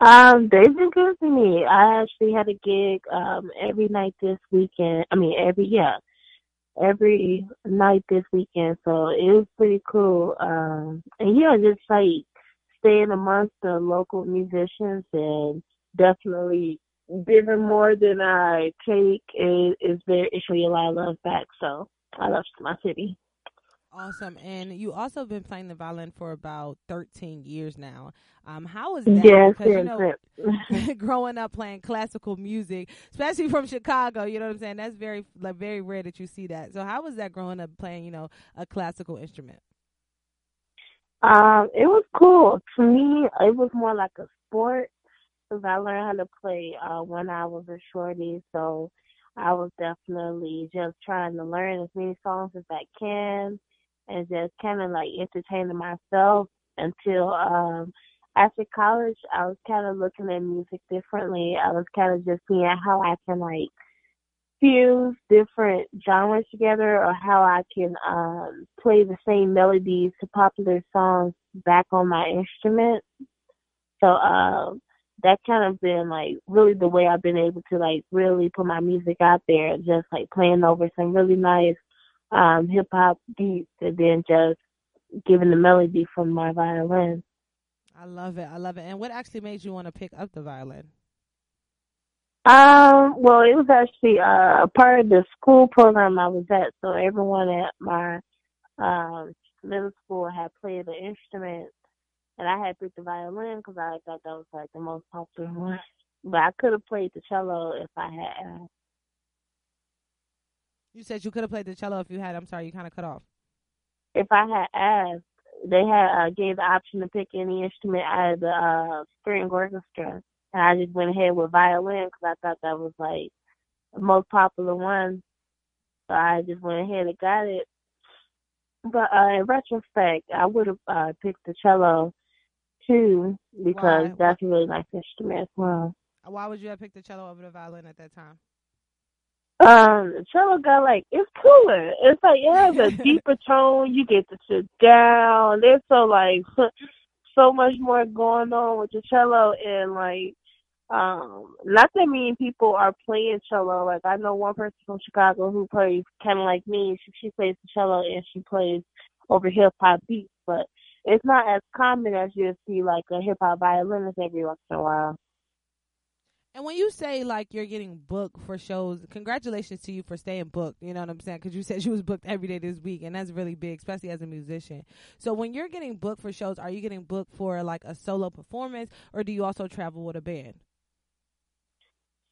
Um, they've been good to me. I actually had a gig um every night this weekend. I mean, every yeah, every night this weekend. So it was pretty cool. Um, and yeah, just like staying amongst the local musicians and definitely giving more than I take is, is very it show you a lot of love back. So I love my city. Awesome. And you also been playing the violin for about 13 years now. Um, how is that? Yes, because, you know, growing up playing classical music, especially from Chicago, you know what I'm saying? That's very, like, very rare that you see that. So how was that growing up playing, you know, a classical instrument? Um, it was cool. To me, it was more like a sport because I learned how to play uh, when I was a shorty. So I was definitely just trying to learn as many songs as I can and just kind of like entertaining myself until um after college I was kind of looking at music differently. I was kind of just seeing how I can like fuse different genres together or how I can um play the same melodies to popular songs back on my instrument. So um that kind of been like really the way I've been able to like really put my music out there, just like playing over some really nice um hip hop beats and then just giving the melody from my violin. I love it. I love it. And what actually made you want to pick up the violin? Um, well, it was actually uh, a part of the school program I was at. So everyone at my um, middle school had played the instrument, and I had picked the violin because I thought that was like the most popular one. But I could have played the cello if I had. You said you could have played the cello if you had. I'm sorry, you kind of cut off. If I had asked, they had uh, gave the option to pick any instrument out of the uh, string orchestra. And I just went ahead with violin because I thought that was like the most popular one. So I just went ahead and got it. But uh, in retrospect, I would have uh, picked the cello too because Why? that's a really nice instrument as well. Why would you have picked the cello over the violin at that time? Um, the cello got like it's cooler. It's like it has a deeper tone. You get to sit down. There's so like so much more going on with the cello and like um not that many people are playing cello. Like I know one person from Chicago who plays kind of like me. She, she plays the cello and she plays over hip hop beats, but it's not as common as you see like a hip hop violinist every once in a while. And when you say like you're getting booked for shows, congratulations to you for staying booked. You know what I'm saying? Because you said you was booked every day this week, and that's really big, especially as a musician. So when you're getting booked for shows, are you getting booked for like a solo performance, or do you also travel with a band?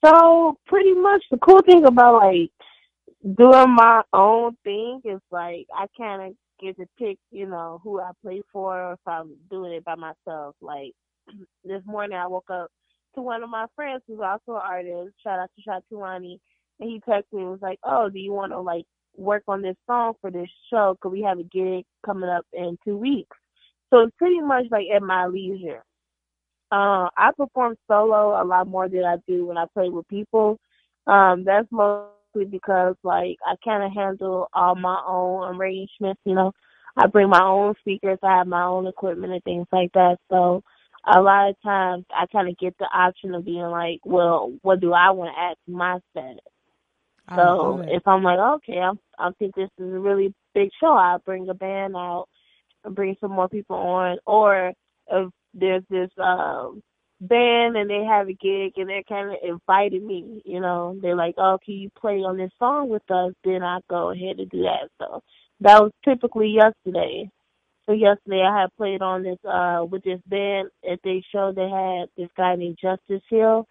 So pretty much the cool thing about like doing my own thing is like I kind of get to pick, you know, who I play for, or if I'm doing it by myself. Like this morning, I woke up to one of my friends who's also an artist. Shout out to Shatuani, and he texted me and was like, "Oh, do you want to like work on this song for this show? Cause we have a gig coming up in two weeks." So it's pretty much like at my leisure. Uh, I perform solo a lot more than I do when I play with people. Um, that's mostly because like I kind of handle all my own arrangements. You know, I bring my own speakers, I have my own equipment and things like that. So a lot of times I kind of get the option of being like, well, what do I want to add to my set? So if I'm like, okay, I'm, I think this is a really big show, I'll bring a band out and bring some more people on. Or if there's this um band and they have a gig and they're kind of inviting me, you know, they're like, oh, can you play on this song with us? Then I go ahead and do that. So that was typically yesterday. So yesterday I had played on this uh with this band at their show. They had this guy named Justice Hill,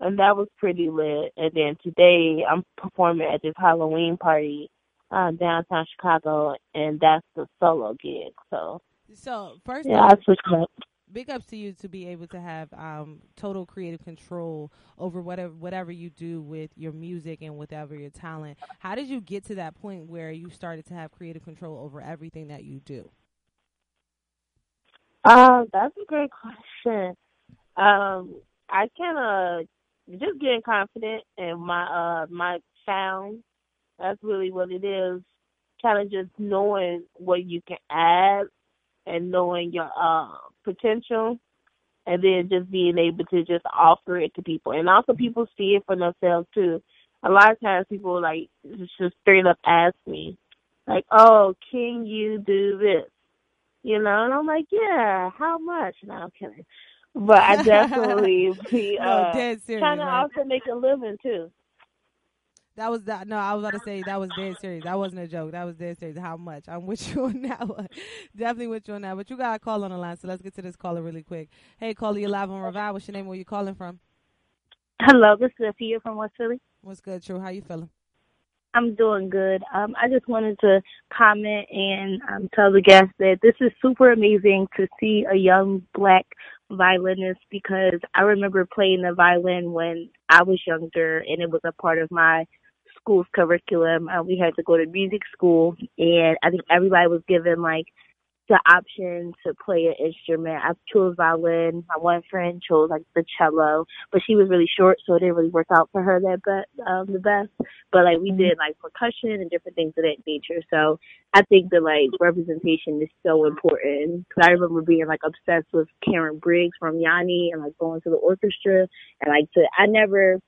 and that was pretty lit. And then today I'm performing at this Halloween party uh, downtown Chicago, and that's the solo gig. So So first, yeah, off, I switched up. Big ups to you to be able to have um, total creative control over whatever whatever you do with your music and whatever your talent. How did you get to that point where you started to have creative control over everything that you do? Uh, that's a great question. Um, I kind of just getting confident in my uh my sound. That's really what it is. Kind of just knowing what you can add and knowing your uh potential, and then just being able to just offer it to people, and also people see it for themselves too. A lot of times people like just straight up ask me, like, "Oh, can you do this?" you know, and I'm like, yeah, how much? No, I'm kidding. But I definitely be No, uh serious, trying to right? also make a living too. That was that. No, I was about to say that was dead serious. That wasn't a joke. That was dead serious. How much? I'm with you on that one. Definitely with you on that. But you got a call on the line, so let's get to this caller really quick. Hey, caller, you live on Revive. What's your name? Where you calling from? Hello, this is Afia from West Philly. What's good, True? How you feeling? I'm doing good. Um, I just wanted to comment and um, tell the guests that this is super amazing to see a young black violinist because I remember playing the violin when I was younger and it was a part of my school's curriculum. Uh, we had to go to music school and I think everybody was given like the option to play an instrument. I chose violin. My one friend chose like the cello, but she was really short, so it didn't really work out for her that but um the best. But like we did like percussion and different things of that nature. So I think that like representation is so important. Cause I remember being like obsessed with Karen Briggs from Yanni and like going to the orchestra and like to I never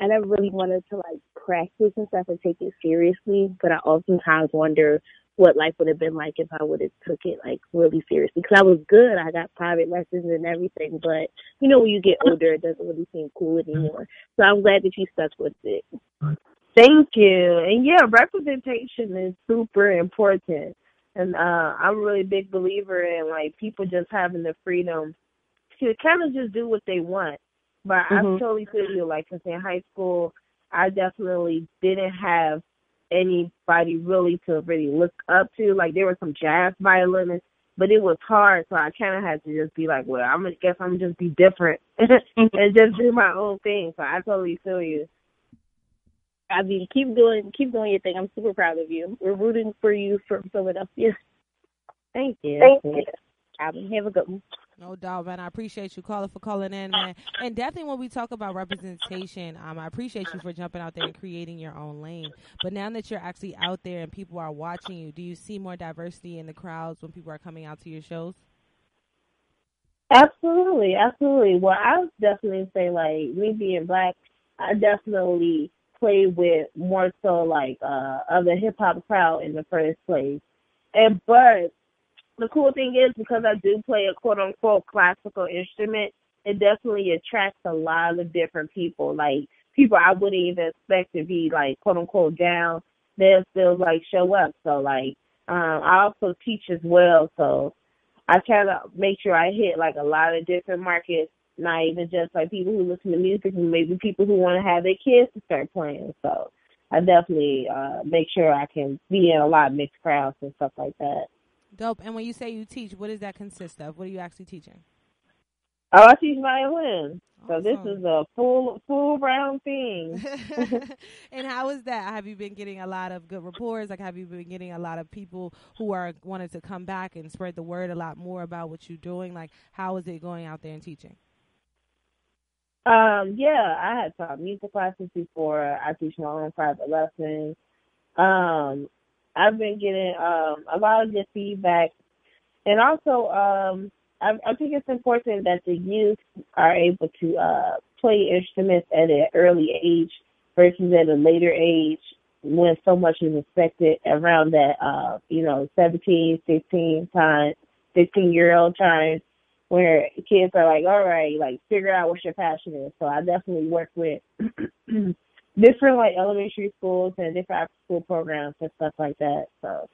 I never really wanted to like practice and stuff and take it seriously, but I oftentimes wonder what life would have been like if I would have took it like really seriously. Because I was good, I got private lessons and everything, but you know when you get older, it doesn't really seem cool anymore. So I'm glad that you stuck with it. Thank you. And yeah, representation is super important. And uh I'm a really big believer in like people just having the freedom to kind of just do what they want. But I Mhm. totally feel you. Like, 'cause in high school, I definitely didn't have anybody really to really look up to. Like, there were some jazz violinists, but it was hard. So I kind of had to just be like, well, I'm gonna guess I'm gonna just be different and just do my own thing. So I totally feel you. I mean, keep doing keep doing your thing. I'm super proud of you. We're rooting for you from Philadelphia. Thank you. Thank you. Have a good one. No doubt, man. I appreciate you calling for calling in, man. And definitely when we talk about representation, um, I appreciate you for jumping out there and creating your own lane. But now that you're actually out there and people are watching you, do you see more diversity in the crowds when people are coming out to your shows? Absolutely, absolutely. Well, I would definitely say like me being black, I definitely play with more so like uh of the hip hop crowd in the first place. And but the cool thing is because I do play a quote unquote classical instrument, it definitely attracts a lot of different people. Like people I wouldn't even expect to be like quote unquote down, they'll still like show up. So like um I also teach as well, so I try to make sure I hit like a lot of different markets, not even just like people who listen to music, and maybe people who want to have their kids to start playing. So I definitely uh make sure I can be in a lot of mixed crowds and stuff like that. Dope. And when you say you teach, what does that consist of? What are you actually teaching? Oh, I teach violin. So this is a full full round thing. and how is that? Have you been getting a lot of good reports? Like, have you been getting a lot of people who are wanted to come back and spread the word a lot more about what you're doing? Like, how is it going out there and teaching? Um, yeah, I had taught music classes before. I teach my own private lessons. Um, I've been getting um a lot of good feedback, and also um I, I think it's important that the youth are able to uh play instruments at an early age versus at a later age when so much is expected around that uh you know 17 16 time 15 year old time where kids are like all right like figure out what your passion is. So i definitely work with different like elementary schools and different after school programs and stuff like that so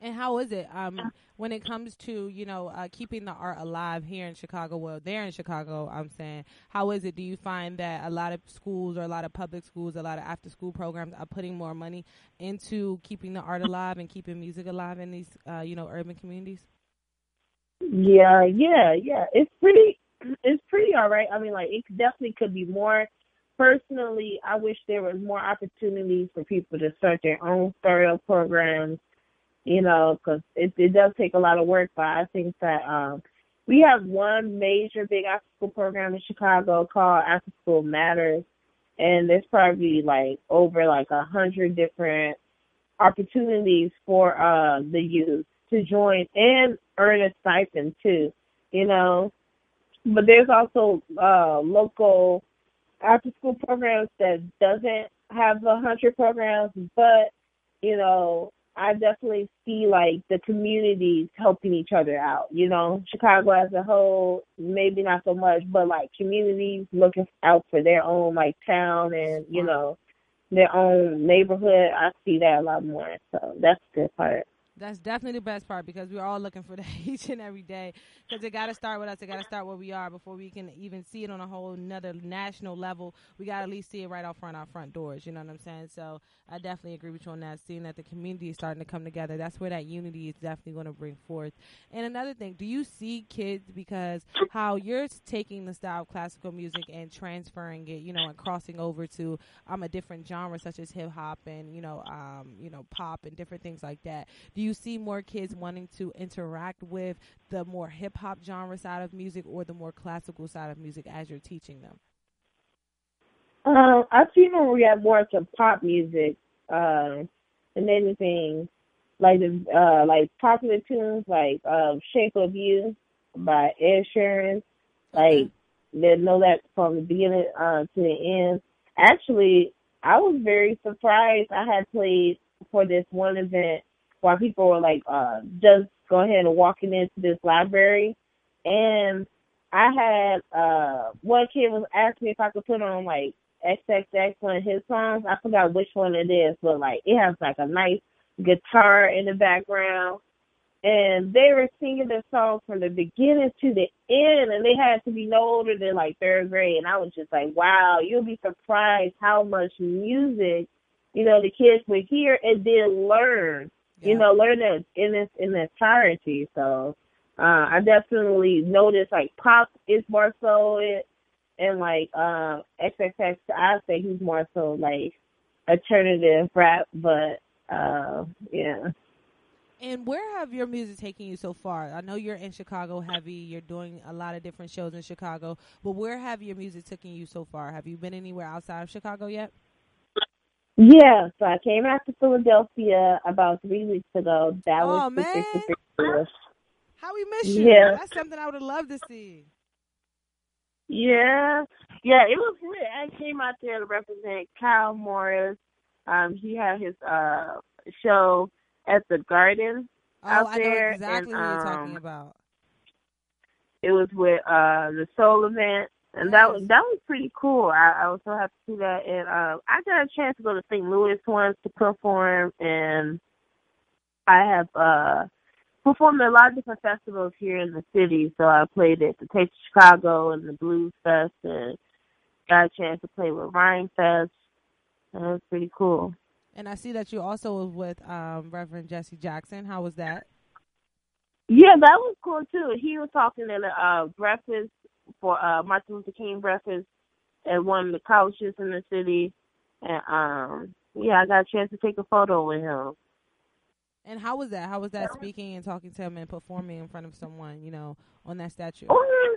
And how is it um, when it comes to you know uh, keeping the art alive here in Chicago? Well, there in Chicago, I'm saying, how is it? Do you find that a lot of schools or a lot of public schools, a lot of after school programs are putting more money into keeping the art alive and keeping music alive in these uh, you know urban communities? Yeah, yeah, yeah. It's pretty it's pretty all right. I mean like it definitely could be more. Personally, I wish there was more opportunities for people to start their own stereo programs, you know, because it, it does take a lot of work. But I think that um we have one major big after school program in Chicago called After School Matters, and there's probably like over like a hundred different opportunities for uh the youth to join and earn a stipend too, you know. But there's also uh local after school programs that doesn't have a hundred programs, but you know, I definitely see like the communities helping each other out. You know, Chicago as a whole, maybe not so much, but like communities looking out for their own like town and you know their own neighborhood. I see that a lot more. So that's the good part. That's definitely the best part because we're all looking for that each and every day. Because it got to start with us. It got to start where we are before we can even see it on a whole another national level. We got to at least see it right out front our front doors. You know what I'm saying? So I definitely agree with you on that. Seeing that the community is starting to come together, that's where that unity is definitely going to bring forth. And another thing, do you see kids because how you're taking the style of classical music and transferring it, you know, and crossing over to um a different genre such as hip hop and you know um you know pop and different things like that. Do you see more kids wanting to interact with the more hip hop genre side of music or the more classical side of music as you're teaching them? Um, I've seen them react more to pop music, uh, than anything. Like the uh like popular tunes like um Shape of You by Ed Sheeran. Like they know that from the beginning uh to the end. Actually I was very surprised I had played for this one event while people were like uh just go ahead and walking into this library and I had uh one kid was asking me if I could put on like XXX one of his songs. I forgot which one it is, but like it has like a nice guitar in the background. And they were singing the song from the beginning to the end and they had to be no older than like third grade and I was just like, Wow, you'll be surprised how much music, you know, the kids would hear and then learn. You know, learn it in its in entirety. So uh I definitely noticed like pop is more so it and like uh XXX I say he's more so like alternative rap, but uh yeah. And where have your music taken you so far? I know you're in Chicago heavy. You're doing a lot of different shows in Chicago, but where have your music taken you so far? Have you been anywhere outside of Chicago yet? Yeah, so I came out to Philadelphia about three weeks ago. That Oh, was man. 63rd. How How we miss you? Yeah. That's something I would have loved to see. Yeah, yeah, it was weird. I came out there to represent Kyle Morris. Um, he had his uh show at the Garden Oh, out I know there, exactly and what you're talking um, about. it was with uh the Soul event, and that was that was pretty cool. I, I was so happy to see that, and uh, I got a chance to go to St. Louis once to perform, and I have uh performed at a lot of different festivals here in the city. So I played at the Taste of Chicago and the Blues Fest, and got a chance to play with Rhine Fest, and it was pretty cool. And I see that you also was with um, Reverend Jesse Jackson. How was that? Yeah, that was cool too. He was talking at a uh, breakfast for uh, Martin Luther King breakfast at one of the colleges in the city, and um, yeah, I got a chance to take a photo with him. And how was that? How was that speaking and talking to him and performing in front of someone, you know, on that statue? Oh,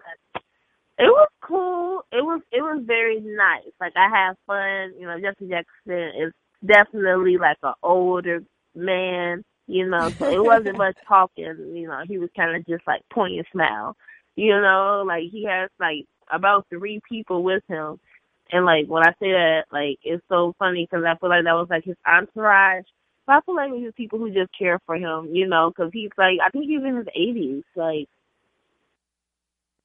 It was cool. It was it was very nice. Like I had fun. You know, Jesse Jackson is definitely like an older man. You know, so it wasn't much talking. You know, he was kind of just like pointing smile. You know, like he has like about three people with him, and like when I say that, like it's so funny because I feel like that was like his entourage. But I feel like it was people who just care for him. You know, because he's like I think he's in his eighties. Like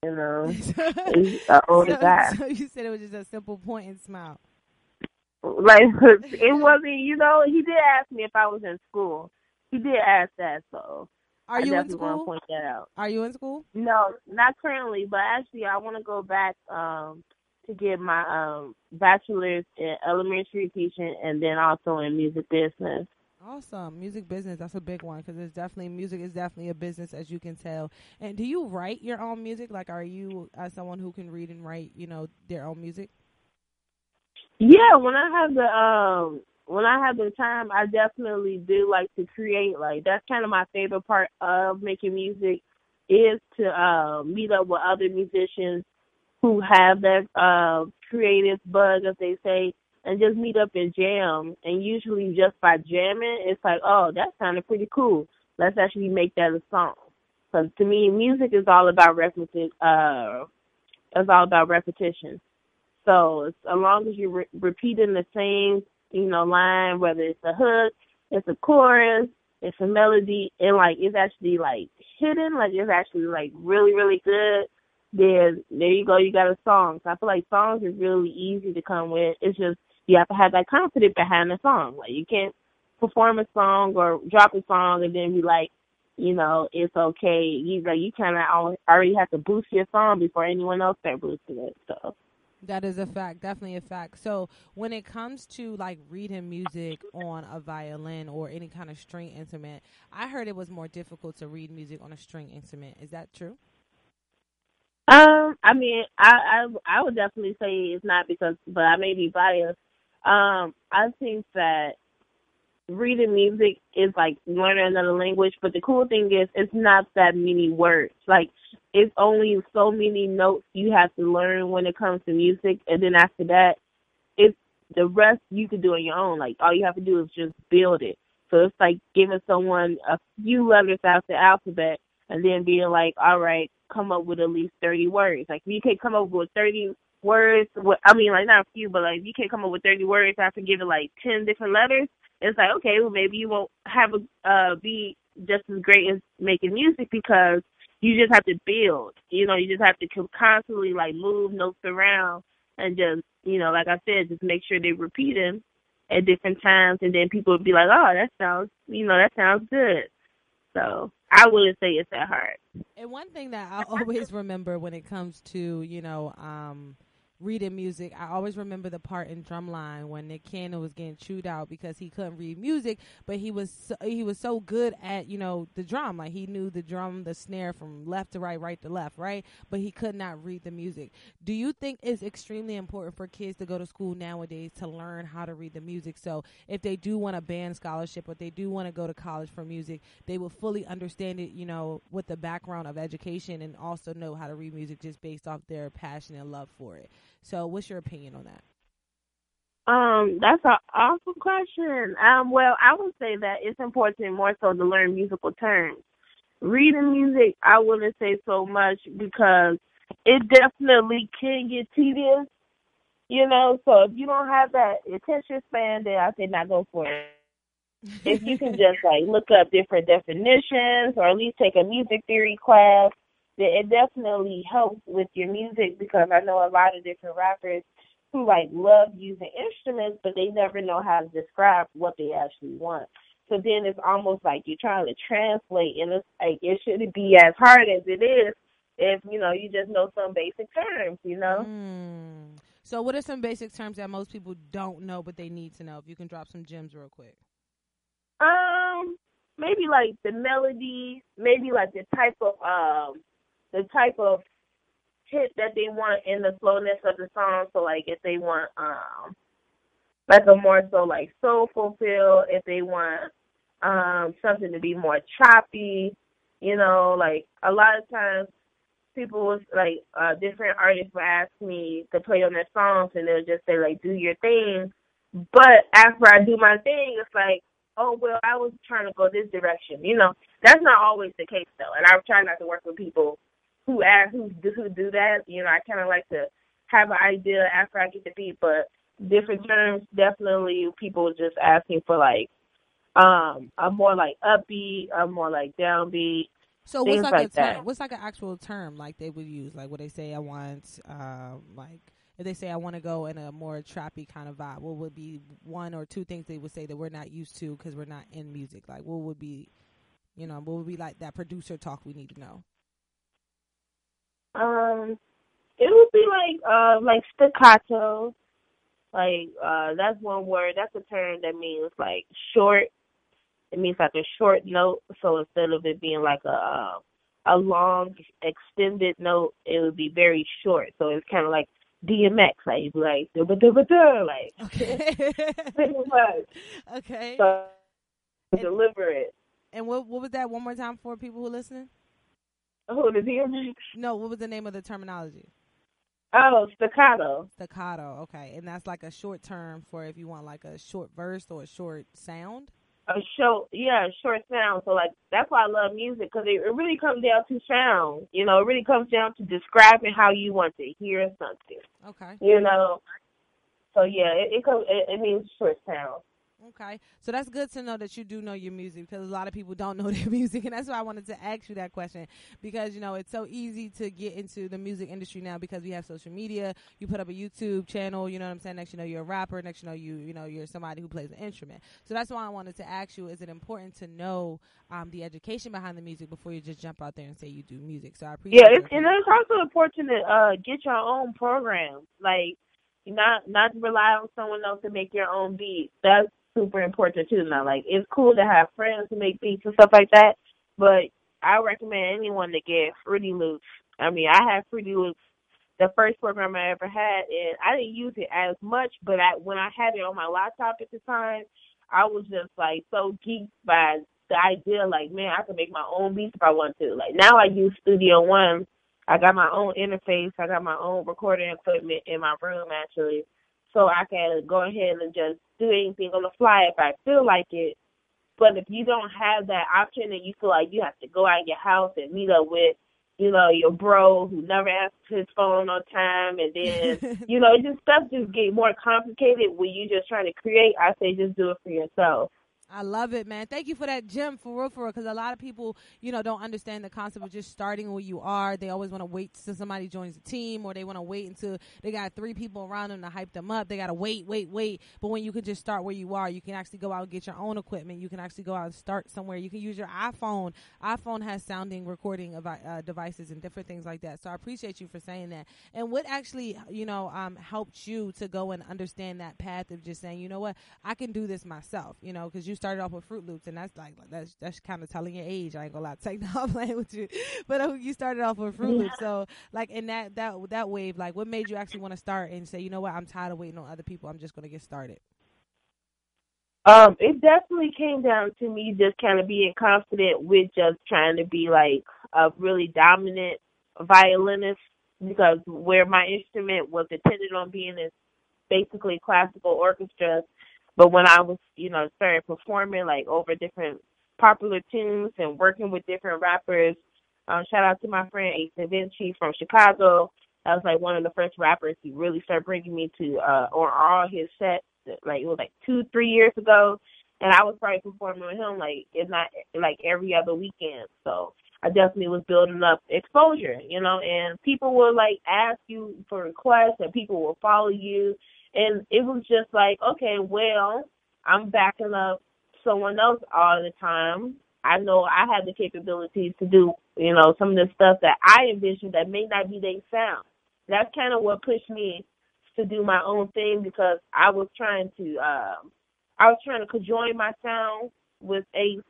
you know, he's an older so, guy. so you said it was just a simple point and smile. Like it wasn't, you know. He did ask me if I was in school. He did ask that, so Are I you in definitely want school? point that out. Are you in school? No, not currently, but actually, I want to go back um to get my um bachelor's in elementary teaching and then also in music business. Awesome. Music business, that's a big one because it's definitely, music is definitely a business as you can tell. And do you write your own music? Like, are you someone who can read and write, you know, their own music? Yeah, when I have the um when I have the time, I definitely do like to create. Like that's kind of my favorite part of making music is to uh, meet up with other musicians who have that uh, creative bug, as they say, and just meet up and jam. And usually, just by jamming, it's like, oh, that sounded pretty cool. Let's actually make that a song. Because to me, music is all about repetition. Uh, it's all about repetition. So as long as you're re- repeating the same, you know, line, whether it's a hook, it's a chorus, it's a melody, and like it's actually like hidden, like it's actually like really, really good. Then there you go, you got a song. So I feel like songs are really easy to come with. It's just you have to have that confidence behind the song. Like you can't perform a song or drop a song and then be like, you know, it's okay. You like you kind of already have to boost your song before anyone else start boosting it. So. That is a fact, definitely a fact. So when it comes to like reading music on a violin or any kind of string instrument, I heard it was more difficult to read music on a string instrument. Is that true? Um, I mean, I I I would definitely say it's not because, but I may be biased. Um, I think that reading music is like learning another language, but the cool thing is it's not that many words. Like it's only so many notes you have to learn when it comes to music, and then after that, it's the rest you can do on your own. Like all you have to do is just build it. So it's like giving someone a few letters out the alphabet, and then being like, all right, come up with at least thirty words. Like you can come up with thirty words. I mean, like not a few, but like you can't come up with thirty words after giving like ten different letters it's like okay, well maybe you won't have a uh be just as great as making music because you just have to build. You know, you just have to constantly like move notes around and just you know, like I said, just make sure they repeat them at different times, and then people would be like, oh, that sounds, you know, that sounds good. So I wouldn't say it's that hard. And one thing that I always remember when it comes to you know. um reading music. I always remember the part in Drumline when Nick Cannon was getting chewed out because he couldn't read music, but he was so, he was so good at you know the drum, like he knew the drum, the snare from left to right, right to left, right, but he could not read the music. Do you think it's extremely important for kids to go to school nowadays to learn how to read the music? So if they do want a band scholarship or they do want to go to college for music, they will fully understand it, you know, with the background of education and also know how to read music just based off their passion and love for it. So, what's your opinion on that? Um, that's an awesome question. Um, well, I would say that it's important more so to learn musical terms reading music, I wouldn't say so much because it definitely can get tedious. You know, so if you don't have that attention span, then I say not go for it. if you can just like look up different definitions or at least take a music theory class, it definitely helps with your music because I know a lot of different rappers who like love using instruments, but they never know how to describe what they actually want. So then it's almost like you're trying to translate, and it's like it shouldn't be as hard as it is if you know you just know some basic terms, you know. Mm. So, what are some basic terms that most people don't know but they need to know? If you can drop some gems real quick. Um, maybe like the melody, maybe like the type of um, the type of hit that they want in the slowness of the song. So, like if they want um, like a more so like soulful feel, if they want um something to be more choppy, you know, like a lot of times people was like uh different artists will ask me to play on their songs and they'll just say like do your thing. But after I do my thing it's like, oh well I was trying to go this direction. You know, that's not always the case though. And I try not to work with people who ask who do who do that. You know, I kinda like to have an idea after I get the beat, but different terms definitely people just asking for like um a more like upbeat, a more like downbeat. So what's like, like a term? that. What's like an actual term like they would use? Like what they say I want, um, like if they say I want to go in a more trappy kind of vibe, what would be one or two things they would say that we're not used to because we're not in music? Like what would be, you know, what would be like that producer talk we need to know? Um it would be like uh like staccato. Like uh that's one word, that's a term that means like short. It means like a short note. So instead of it being like a uh, a long extended note, it would be very short. So it's kinda like DMX, like you'd be like da da da da like pretty much. Okay. So deliver it. And what what was that one more time for people who are listening? Who the DMX? No, what was the name of the terminology? Oh, staccato. Staccato, okay. And that's like a short term for if you want like a short verse or a short sound. a short, yeah, a short sound. So like that's why I love music because it, it really comes down to sound. You know, it really comes down to describing how you want to hear something. Okay. You know, so yeah, it it, comes, it, it means short sound. Okay, so that's good to know that you do know your music because a lot of people don't know their music, and that's why I wanted to ask you that question because you know it's so easy to get into the music industry now because we have social media. You put up a YouTube channel, you know what I'm saying. Next, you know you're a rapper. Next, you know you you know you're somebody who plays an instrument. So that's why I wanted to ask you: Is it important to know um, the education behind the music before you just jump out there and say you do music? So I appreciate. Yeah, it's, and it's also important to uh get your own program. Like not not rely on someone else to make your own beats. That's super important too. Now, like it's cool to have friends who make beats and stuff like that, but I recommend anyone to get Fruity Loops. I mean, I had Fruity Loops the first program I ever had, and I didn't use it as much. But I, when I had it on my laptop at the time, I was just like so geeked by the idea, like man, I could make my own beats if I want to. Like now, I use Studio One. I got my own interface. I got my own recording equipment in my room actually, so I can go ahead and just do anything on the fly if I feel like it. But if you don't have that option and you feel like you have to go out of your house and meet up with, you know, your bro who never answers his phone on time and then you know, just stuff just get more complicated when you just trying to create, I say just do it for yourself. I love it, man. Thank you for that, Jim, for real, for real. Because a lot of people, you know, don't understand the concept of just starting where you are. They always want to wait till somebody joins the team, or they want to wait until they got three people around them to hype them up. They got to wait, wait, wait. But when you can just start where you are, you can actually go out and get your own equipment. You can actually go out and start somewhere. You can use your iPhone. iPhone has sounding recording of, uh, devices and different things like that. So I appreciate you for saying that. And what actually, you know, um, helped you to go and understand that path of just saying, you know what, I can do this myself. You know, because you started off with Fruit Loops, and that's like that's that's kind of telling your age. I ain't gonna lie, take no playing with you, but uh, you started off with Fruit Loops. So like in that that that wave, like what made you actually want to start and say, you know what, I'm tired of waiting on other people. I'm just gonna get started. Um, it definitely came down to me just kind of being confident with just trying to be like a really dominant violinist because where my instrument was intended on being is basically classical orchestra. But when I was, you know, started performing like over different popular tunes and working with different rappers. Um, shout out to my friend Ace Da Vinci from Chicago. That was like one of the first rappers he really started bringing me to uh on all his sets. Like it was like two, three years ago, and I was probably performing with him like if not like every other weekend. So I definitely was building up exposure, you know, and people will like ask you for requests and people will follow you. And it was just like, okay, well, I'm backing up someone else all the time. I know I have the capabilities to do, you know, some of the stuff that I envision that may not be their sound. That's kind of what pushed me to do my own thing because I was trying to, um, I was trying to conjoin my sound with Ace,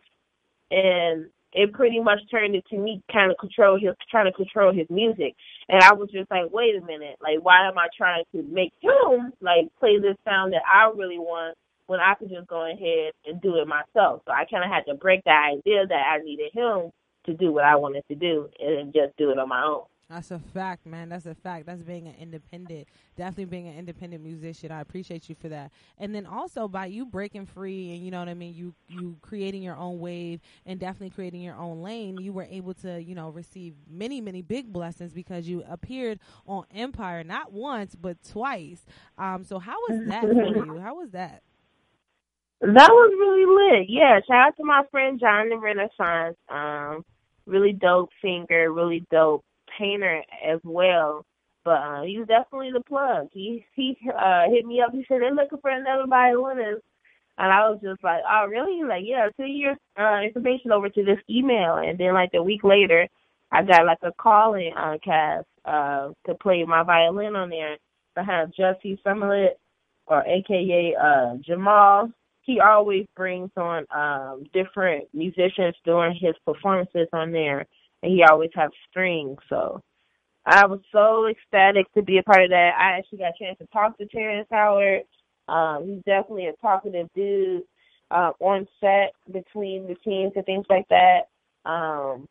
and it pretty much turned into me kind of control his trying to control his music. And i was just like wait a minute like why am i trying to make him like play this sound that i really want when i could just go ahead and do it myself? So i kind of had to break that idea that i needed him to do what i wanted to do and just do it on my own That's a fact, man. That's a fact. That's being an independent, definitely being an independent musician. I appreciate you for that. And then also by you breaking free and you know what I mean, you you creating your own wave and definitely creating your own lane, you were able to, you know, receive many, many big blessings because you appeared on Empire not once but twice. Um so how was that for you? How was that? That was really lit. Yeah, shout out to my friend John the Renaissance. Um, really dope singer, really dope as well. But uh, he's definitely the plug. He he uh hit me up. He said they're looking for another violinist, and I was just like, oh really? He's Like yeah, send your uh, information over to this email. And then like a week later, I got like a calling on cast uh to play my violin on there behind Jussie Smollett or AKA uh Jamal. He always brings on um different musicians during his performances on there and he always has strings. So I was so ecstatic to be a part of that. I actually got a chance to talk to Terrence Howard. Um, he's definitely a talkative dude uh, on set between the teams and things like that. Um,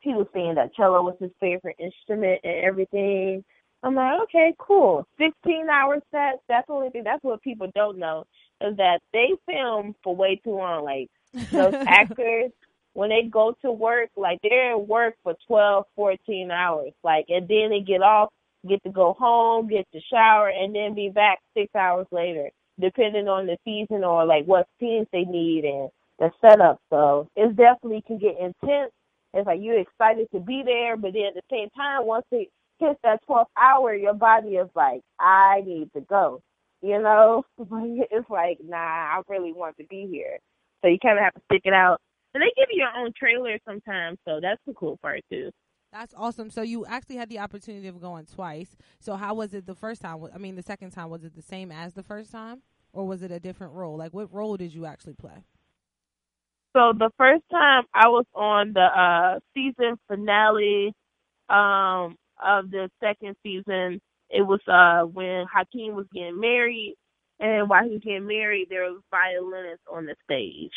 he was saying that cello was his favorite instrument and everything. I'm like, okay, cool. 16 hour sets. That's the only thing. That's what people don't know is that they film for way too long. Like those actors, when they go to work, like they're at work for 12, 14 hours. Like, and then they get off, get to go home, get to shower, and then be back six hours later, depending on the season or like what scenes they need and the setup. So it definitely can get intense. It's like you're excited to be there, but then at the same time, once it hits that 12th hour, your body is like, I need to go. You know, it's like, nah, I really want to be here. So you kind of have to stick it out and they give you your own trailer sometimes, so that's the cool part too. That's awesome. So you actually had the opportunity of going twice. So how was it the first time? I mean, the second time was it the same as the first time, or was it a different role? Like, what role did you actually play? So the first time I was on the uh season finale um of the second season, it was uh when Hakeem was getting married, and while he was getting married, there was violinists on the stage.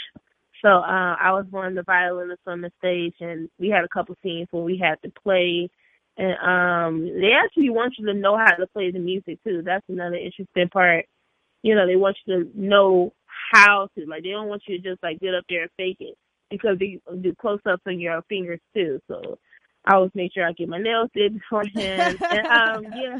So uh, I was one of the violinists on the stage, and we had a couple scenes where we had to play. And um, they actually want you to know how to play the music too. That's another interesting part. You know, they want you to know how to. Like, they don't want you to just like get up there and fake it because they do close ups on your fingers too. So I always make sure I get my nails did beforehand. and um, yeah.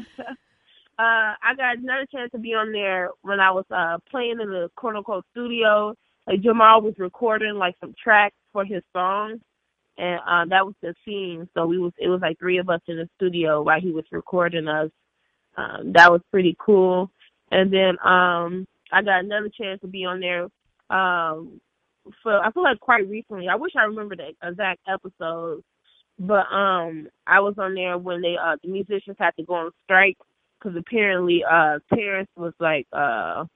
Uh, I got another chance to be on there when I was uh playing in the quote unquote studio like Jamal was recording like some tracks for his song, and uh that was the scene. So we was it was like three of us in the studio while he was recording us. Um that was pretty cool. And then um I got another chance to be on there um for I feel like quite recently. I wish I remember the exact episode. But um I was on there when they uh the musicians had to go on strike because apparently uh Terrence was like uh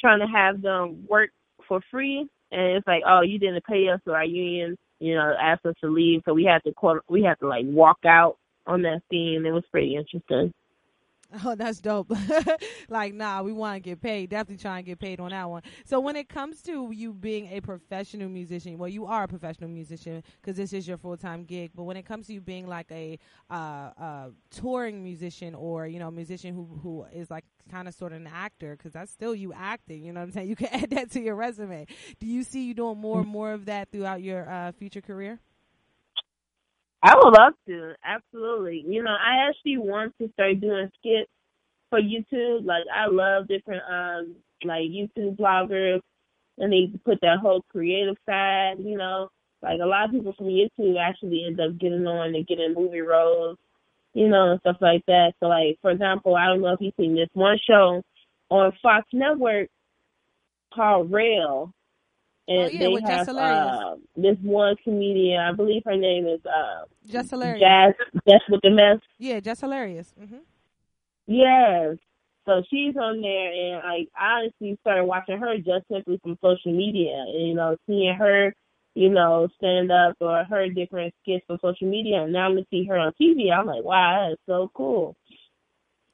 trying to have them work for free, and it's like, oh, you didn't pay us, so our union, you know, asked us to leave, so we had to quote, we had to like walk out on that scene. It was pretty interesting. Oh, that's dope. like, nah, we want to get paid. Definitely try and get paid on that one. So, when it comes to you being a professional musician, well, you are a professional musician because this is your full time gig. But when it comes to you being like a uh, uh, touring musician or you know, musician who who is like kind of sort of an actor, because that's still you acting. You know what I'm saying? You can add that to your resume. Do you see you doing more and more of that throughout your uh, future career? I would love to, absolutely. You know, I actually want to start doing skits for YouTube. Like I love different um like YouTube bloggers and they put that whole creative side, you know. Like a lot of people from YouTube actually end up getting on and getting movie roles, you know, and stuff like that. So like for example, I don't know if you've seen this one show on Fox Network called Rel and Oh, yeah, they with Jess have Hilarious. uh, this one comedian. I believe her name is uh, Jess Hilarious. Jazz. Jess with the mess. Yeah, Jess Hilarious. hmm Yes. So she's on there, and I honestly started watching her just simply from social media. And, you know, seeing her, you know, stand up or her different skits from social media, and now I'm to see her on TV, I'm like, wow, that's so cool.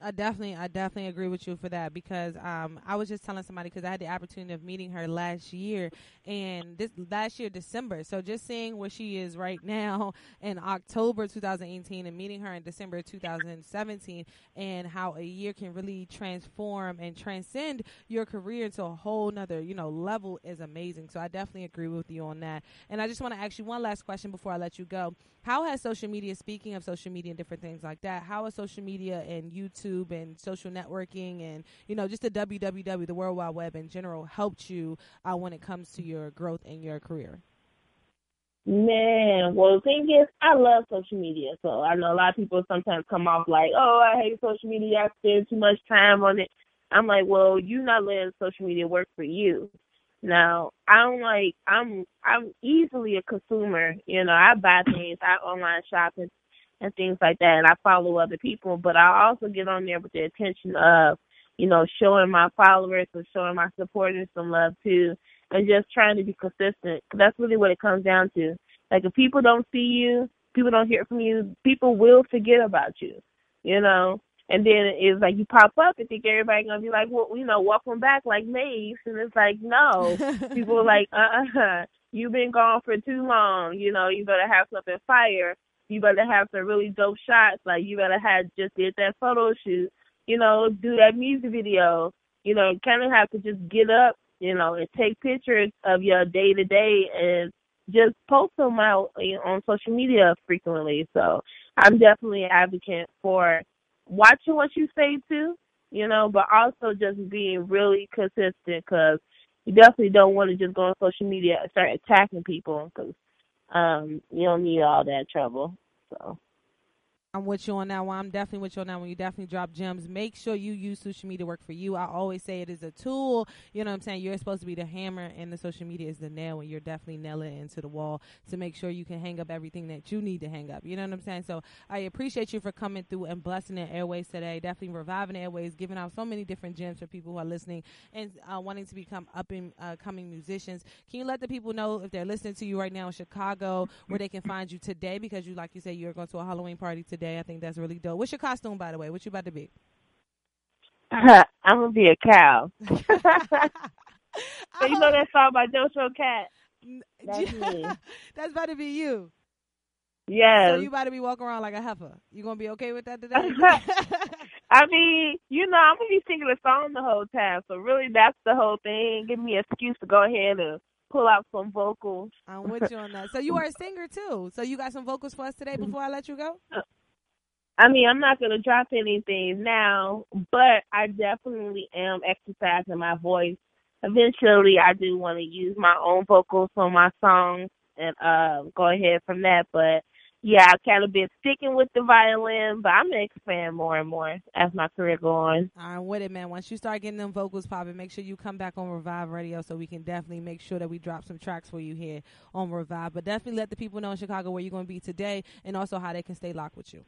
I definitely, I definitely agree with you for that because um, I was just telling somebody because I had the opportunity of meeting her last year and this last year December. So just seeing where she is right now in October 2018 and meeting her in December 2017 and how a year can really transform and transcend your career into a whole nother, you know, level is amazing. So I definitely agree with you on that. And I just want to ask you one last question before I let you go. How has social media, speaking of social media and different things like that, how has social media and YouTube and social networking and, you know, just the WWW, the World Wide Web in general, helped you uh, when it comes to your growth in your career? Man, well, the thing is, I love social media. So I know a lot of people sometimes come off like, oh, I hate social media. I spend too much time on it. I'm like, well, you're not letting social media work for you. Now, I'm like, I'm, I'm easily a consumer. You know, I buy things, I online shopping and things like that, and I follow other people. But I also get on there with the intention of, you know, showing my followers and showing my supporters some love too, and just trying to be consistent. that's really what it comes down to. Like if people don't see you, people don't hear from you, people will forget about you. You know. And then it's like you pop up and think everybody gonna be like, well, you know, welcome back like Mase, and it's like, no, people are like, uh, uh you've been gone for too long. You know, you better have something fire. You better have some really dope shots. Like you better have just did that photo shoot. You know, do that music video. You know, kind of have to just get up. You know, and take pictures of your day to day and just post them out uh, on social media frequently. So I'm definitely an advocate for watching what you say too, you know, but also just being really consistent because you definitely don't want to just go on social media and start attacking people because um, you don't need all that trouble. So. I'm with you on that one. I'm definitely with you on that one. You definitely drop gems. Make sure you use social media to work for you. I always say it is a tool. You know what I'm saying? You're supposed to be the hammer and the social media is the nail and you're definitely nailing into the wall to make sure you can hang up everything that you need to hang up. You know what I'm saying? So I appreciate you for coming through and blessing the airways today. Definitely reviving the airways, giving out so many different gems for people who are listening and uh, wanting to become up and uh, coming musicians. Can you let the people know if they're listening to you right now in Chicago where they can find you today? Because you, like you said, you're going to a Halloween party today. I think that's really dope. What's your costume, by the way? What you about to be? I'm gonna be a cow. so you know that song by Doja Cat? That's me. That's about to be you. Yes. So you about to be walking around like a heifer. You gonna be okay with that today? I mean, you know, I'm gonna be singing the song the whole time. So really, that's the whole thing. Give me an excuse to go ahead and pull out some vocals. I'm with you on that. So you are a singer too. So you got some vocals for us today before I let you go? Uh, I mean, I'm not gonna drop anything now, but I definitely am exercising my voice. Eventually, I do want to use my own vocals on my songs and uh, go ahead from that. But yeah, I've kind of been sticking with the violin, but I'm gonna expand more and more as my career goes on. I'm with it, man. Once you start getting them vocals popping, make sure you come back on Revive Radio so we can definitely make sure that we drop some tracks for you here on Revive. But definitely let the people know in Chicago where you're going to be today and also how they can stay locked with you.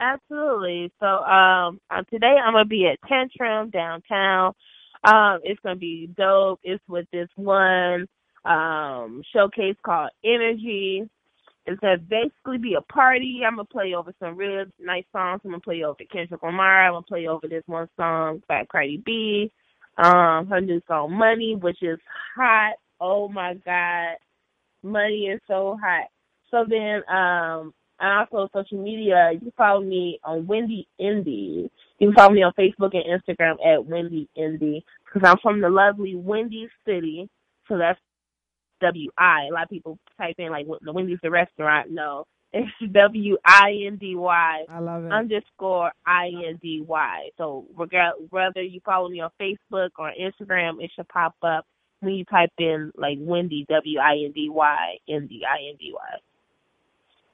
Absolutely. So um uh, today I'm gonna be at Tantrum downtown. Um it's gonna be dope. It's with this one um showcase called Energy. It's to basically be a party. I'm gonna play over some real nice songs. I'm gonna play over Kendrick Lamar. I'm gonna play over this one song by Cardi B. Um, her new song Money, which is hot. Oh my God. Money is so hot. So then um and also social media, you can follow me on Windy Indy. You can follow me on Facebook and Instagram at Windy Indy because I'm from the lovely Windy City. So that's W I. A lot of people type in like the Wendy's the restaurant. No, it's W I N D Y. I love it. Underscore I N D Y. So whether you follow me on Facebook or Instagram, it should pop up when you type in like Windy W I N D Y N D I N D Y.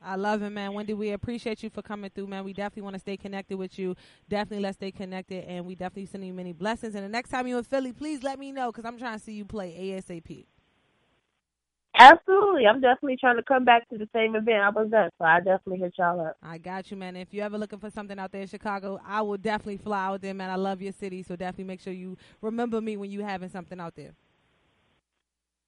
I love it, man. Windy, we appreciate you for coming through, man. We definitely want to stay connected with you. Definitely let's stay connected, and we definitely send you many blessings. And the next time you're in Philly, please let me know because I'm trying to see you play ASAP. Absolutely. I'm definitely trying to come back to the same event I was at, so I definitely hit y'all up. I got you, man. If you're ever looking for something out there in Chicago, I will definitely fly out there, man. I love your city, so definitely make sure you remember me when you having something out there.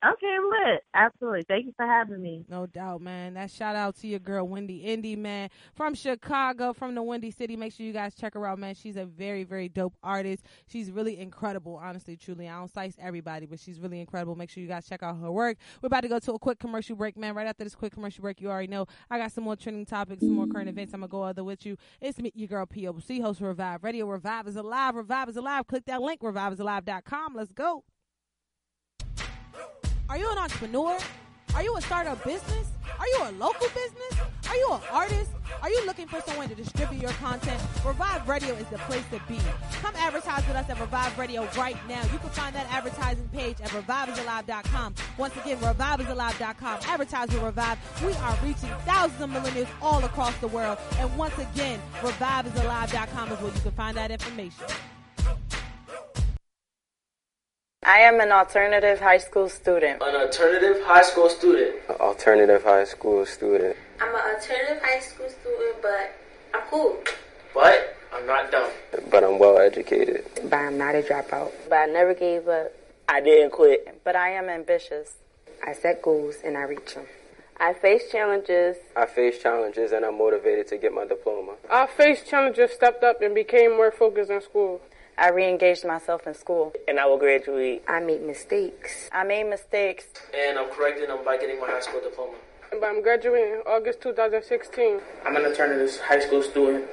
Okay, lit. Absolutely. Thank you for having me. No doubt, man. That shout out to your girl Windy Indy, man, from Chicago, from the Windy City. Make sure you guys check her out, man. She's a very, very dope artist. She's really incredible, honestly, truly. I don't slice everybody, but she's really incredible. Make sure you guys check out her work. We're about to go to a quick commercial break, man. Right after this quick commercial break, you already know I got some more trending topics, some more current events. I'm gonna go other with you. It's me, your girl POC, host Revive Radio. Revive is alive. Revive is alive. Click that link, reviveisalive.com. Let's go. Are you an entrepreneur? Are you a startup business? Are you a local business? Are you an artist? Are you looking for someone to distribute your content? Revive Radio is the place to be. Come advertise with us at Revive Radio right now. You can find that advertising page at reviveisalive.com. Once again, reviveisalive.com. Advertise with Revive. We are reaching thousands of millennials all across the world. And once again, reviveisalive.com is where you can find that information. I am an alternative high school student. An alternative high school student. An alternative high school student. I'm an alternative high school student, but I'm cool. But I'm not dumb. But I'm well educated. But I'm not a dropout. But I never gave up. I didn't quit. But I am ambitious. I set goals and I reach them. I face challenges. I face challenges and I'm motivated to get my diploma. I faced challenges, stepped up, and became more focused in school. I re-engaged myself in school. And I will graduate. I made mistakes. I made mistakes. And I'm correcting them by getting my high school diploma. But I'm graduating August 2016. I'm an alternative high school student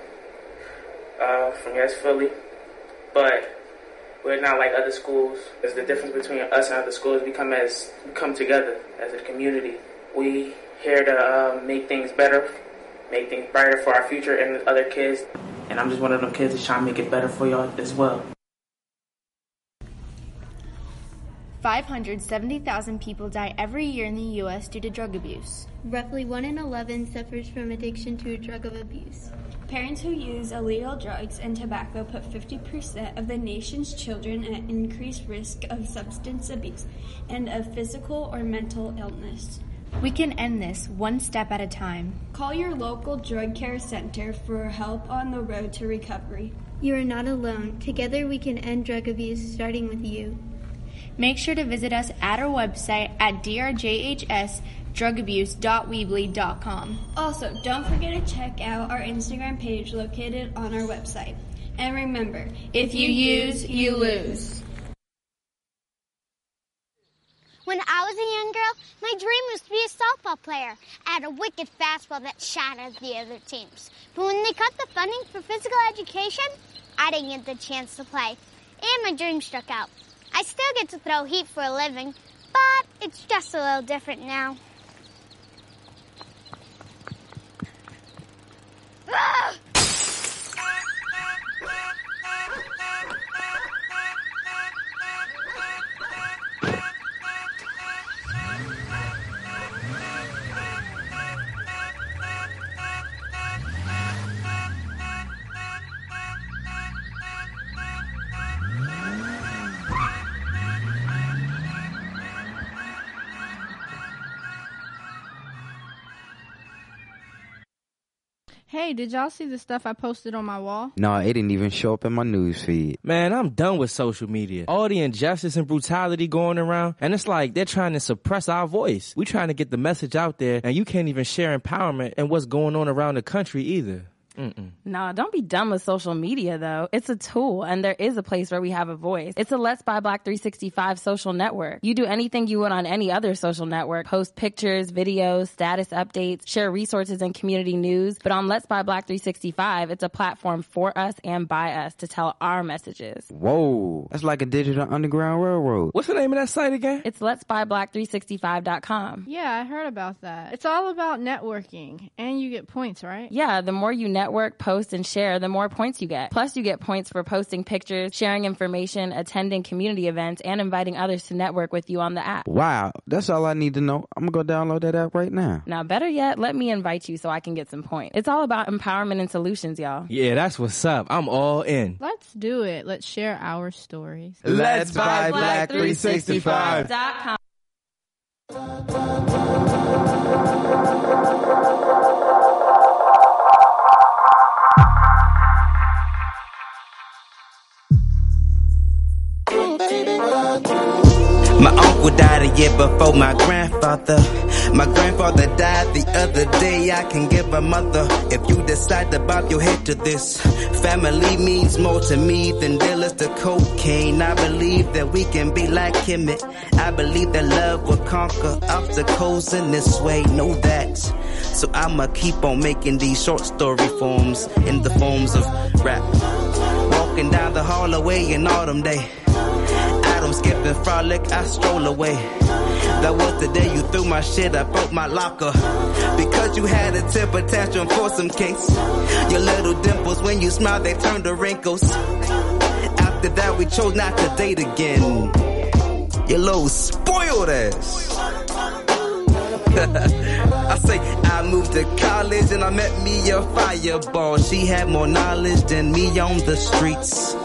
uh, from Yes Philly. But we're not like other schools. There's the difference between us and other schools. We come as we come together as a community. We here to uh, make things better, make things brighter for our future and other kids. And I'm just one of them kids that's trying to make it better for y'all as well. 570,000 people die every year in the U.S. due to drug abuse. Roughly 1 in 11 suffers from addiction to a drug of abuse. Parents who use illegal drugs and tobacco put 50% of the nation's children at increased risk of substance abuse and of physical or mental illness. We can end this one step at a time. Call your local drug care center for help on the road to recovery. You are not alone. Together we can end drug abuse, starting with you. Make sure to visit us at our website at drjhsdrugabuse.weebly.com. Also, don't forget to check out our Instagram page located on our website. And remember, if you use, you lose. When I was a young girl, my dream was to be a softball player. I had a wicked fastball that shattered the other teams. But when they cut the funding for physical education, I didn't get the chance to play. And my dream struck out. I still get to throw heat for a living, but it's just a little different now. Ah! Hey, did y'all see the stuff I posted on my wall? No, it didn't even show up in my news feed. Man, I'm done with social media. All the injustice and brutality going around, and it's like they're trying to suppress our voice. We trying to get the message out there, and you can't even share empowerment and what's going on around the country either. Mm-mm. No, don't be dumb with social media though. It's a tool and there is a place where we have a voice. It's a Let's Buy Black 365 social network. You do anything you would on any other social network. Post pictures, videos, status updates, share resources and community news. But on Let's Buy Black 365, it's a platform for us and by us to tell our messages. Whoa, that's like a digital underground railroad. What's the name of that site again? It's Let's Buy Black 365.com. Yeah, I heard about that. It's all about networking and you get points, right? Yeah, the more you network, post, and share, the more points you get. Plus, you get points for posting pictures, sharing information, attending community events, and inviting others to network with you on the app. Wow, that's all I need to know. I'm gonna go download that app right now. Now, better yet, let me invite you so I can get some points. It's all about empowerment and solutions, y'all. Yeah, that's what's up. I'm all in. Let's do it. Let's share our stories. Let's buy Black died a year before my grandfather. My grandfather died the other day. I can give a mother if you decide to bob your head to this. Family means more to me than dealers to cocaine. I believe that we can be like Kemet. I believe that love will conquer obstacles in this way. Know that. So I'ma keep on making these short story forms in the forms of rap. Walking down the hallway in autumn day. Skipping frolic, I stroll away. That was the day you threw my shit up out my locker. Because you had a temper tantrum for some case. Your little dimples, when you smile, they turn to wrinkles. After that, we chose not to date again. You little spoiled ass. I say I moved to college and I met me a fireball. She had more knowledge than me on the streets.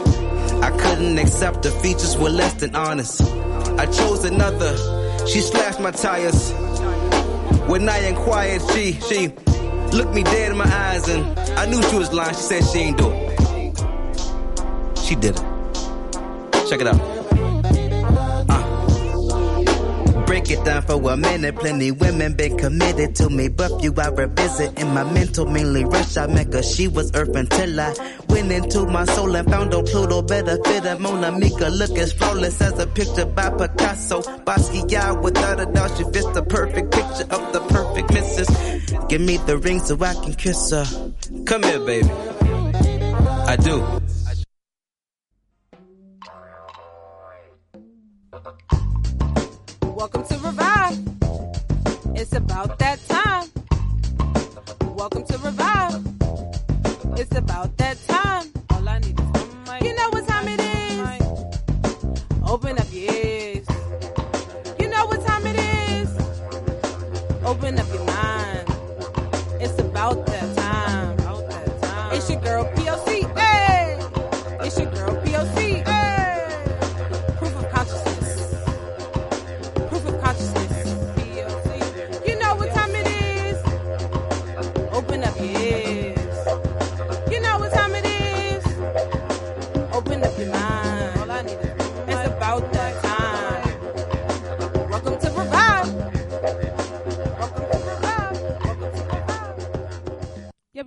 I couldn't accept the features were less than honest. I chose another. She slashed my tires. When I inquired, she she looked me dead in my eyes and I knew she was lying. She said she ain't do it. She did it. Check it out. It down for a minute. Plenty women been committed to me, but you I revisit in my mental, mainly rush. I met her, she was earth until I went into my soul and found on Pluto better fit a Mona Mika. Look as flawless as a picture by Picasso. Basquiat without a doubt, she fits the perfect picture of the perfect missus. Give me the ring so I can kiss her. Come here, baby. I do. Welcome to Revive. It's about that time. Welcome to Revive. It's about that time. All I need is. You know what time it is. Open up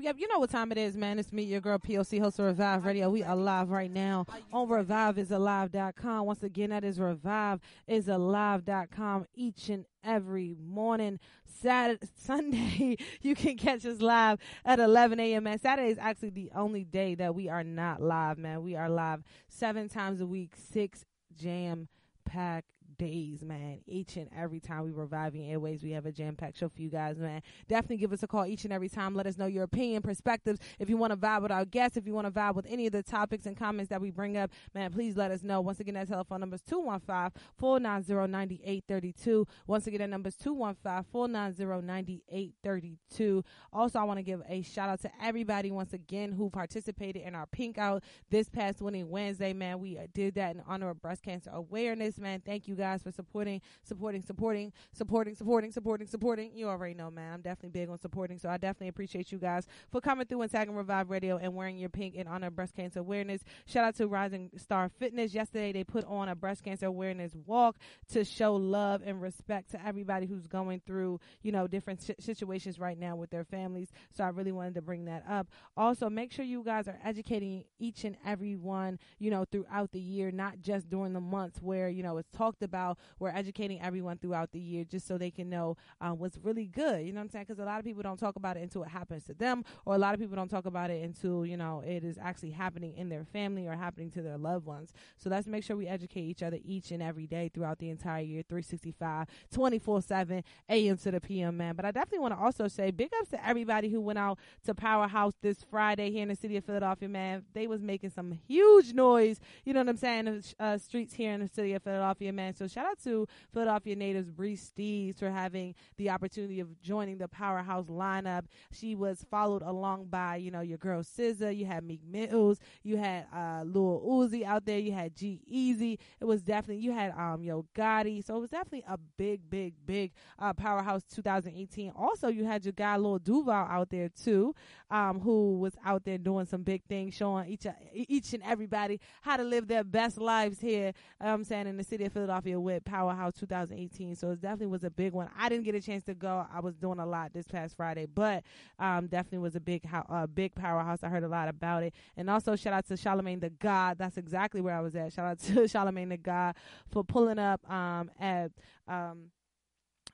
Yep. You know what time it is, man. It's me, your girl POC, host of Revive Radio. We are live right now on reviveisalive.com. Once again, that is reviveisalive.com each and every morning. Saturday, Sunday, you can catch us live at 11 a.m. Man, Saturday is actually the only day that we are not live, man. We are live seven times a week, six jam packed days, man. Each and every time we reviving airways, we have a jam packed show for you guys, man. Definitely give us a call each and every time. Let us know your opinion, perspectives. If you want to vibe with our guests, if you want to vibe with any of the topics and comments that we bring up, man, please let us know. Once again, that telephone number is 215 490 9832. Once again, that number is 215 490 9832. Also, I want to give a shout out to everybody once again who participated in our pink out this past winning Wednesday, man. We uh, did that in honor of breast cancer awareness, man. Thank you guys guys for supporting, supporting, supporting, supporting, supporting, supporting, supporting. You already know, man. I'm definitely big on supporting, so I definitely appreciate you guys for coming through and tagging Revive Radio and wearing your pink in honor of breast cancer awareness. Shout out to Rising Star Fitness. Yesterday they put on a breast cancer awareness walk to show love and respect to everybody who's going through, you know, different si- situations right now with their families. So I really wanted to bring that up. Also, make sure you guys are educating each and every one, you know, throughout the year, not just during the months where, you know, it's talked about. We're educating everyone throughout the year just so they can know uh, what's really good. You know what I'm saying? Because a lot of people don't talk about it until it happens to them, or a lot of people don't talk about it until, you know, it is actually happening in their family or happening to their loved ones. So let's make sure we educate each other each and every day throughout the entire year, 365, 24 7, AM to the PM, man. But I definitely want to also say big ups to everybody who went out to Powerhouse this Friday here in the city of Philadelphia, man. They was making some huge noise, you know what I'm saying, uh, streets here in the city of Philadelphia, man. So shout out to Philadelphia natives Bri Steves for having the opportunity of joining the Powerhouse lineup. She was followed along by, you know, your girl SZA, you had Meek Mills, you had uh Lil Uzi out there, you had G-Eazy. It was definitely you had um Yo Gotti. So it was definitely a big, big, big uh Powerhouse 2018. Also, you had your guy Lil Duval out there too, um, who was out there doing some big things, showing each each and everybody how to live their best lives here. I'm saying in the city of Philadelphia with Powerhouse 2018. So it definitely was a big one. I didn't get a chance to go. I was doing a lot this past Friday, but um, definitely was a big ho- uh, big powerhouse. I heard a lot about it, and also shout out to Charlamagne the God. That's exactly where I was at. Shout out to Charlamagne the God for pulling up um, at. Um,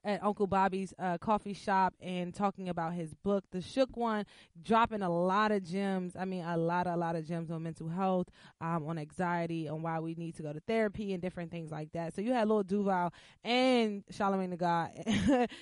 at Uncle Bobby's uh, coffee shop and talking about his book, The Shook One, dropping a lot of gems. I mean, a lot, a lot of gems on mental health, um, on anxiety, on why we need to go to therapy and different things like that. So you had Lil Duval and Charlamagne the God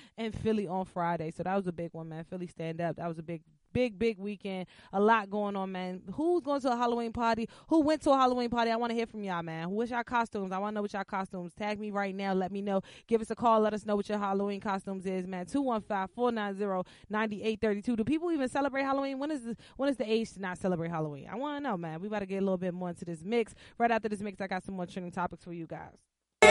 and Philly on Friday. So that was a big one, man. Philly stand up. That was a big big, big weekend. A lot going on, man. Who's going to a Halloween party? Who went to a Halloween party? I want to hear from y'all, man. What's y'all costumes? I want to know what y'all costumes. Tag me right now. Let me know. Give us a call. Let us know what your Halloween costumes is, man. 215-490-9832. Do people even celebrate Halloween? When is the, when is the age to not celebrate Halloween? I want to know, man. We about to get a little bit more into this mix. Right after this mix, I got some more trending topics for you guys. When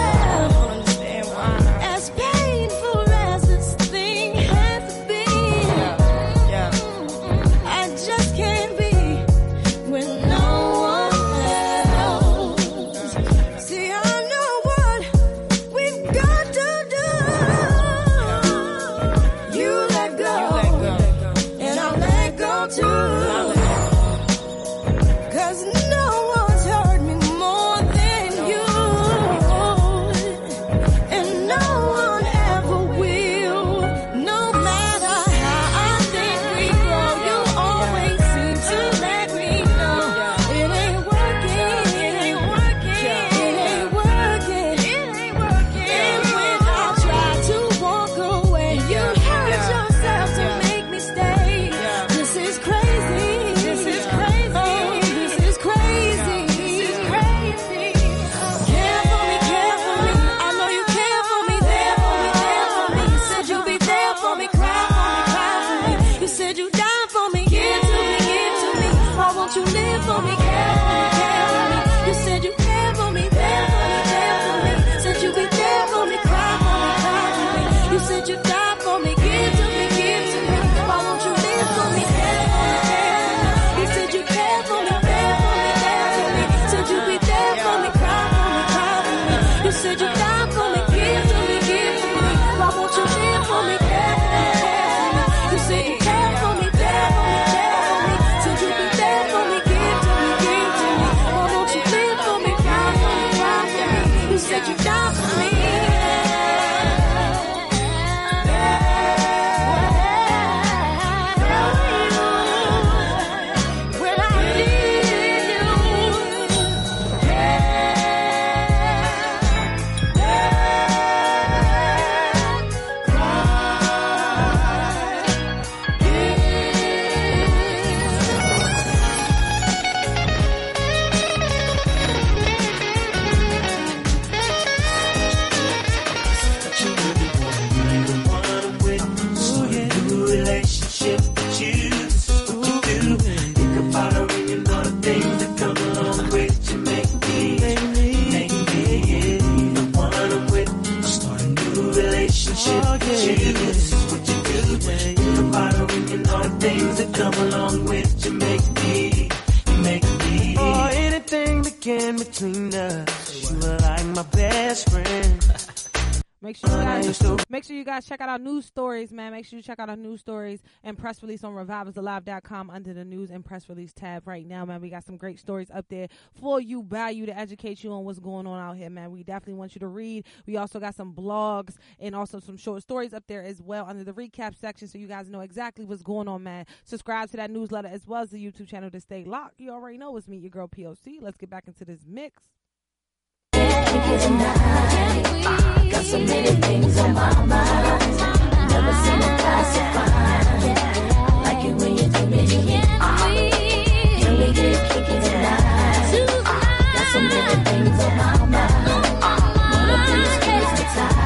make sure you guys check out our news stories, man. Make sure you check out our news stories and press release on reviveisalive.com under the news and press release tab right now, man. We got some great stories up there for you, by you, to educate you on what's going on out here, man. We definitely want you to read. We also got some blogs and also some short stories up there as well under the recap section so you guys know exactly what's going on, man. Subscribe to that newsletter as well as the YouTube channel to stay locked. You already know it's me, your girl POC. Let's get back into this mix. Got so many things on my mind. Never seen a classified. Like it when you do me. Can we get kinky tonight? Got so many things on my mind. Wanna please squeeze me tight.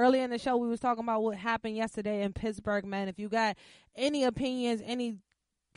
Earlier in the show, we was talking about what happened yesterday in Pittsburgh, man. If you got any opinions, any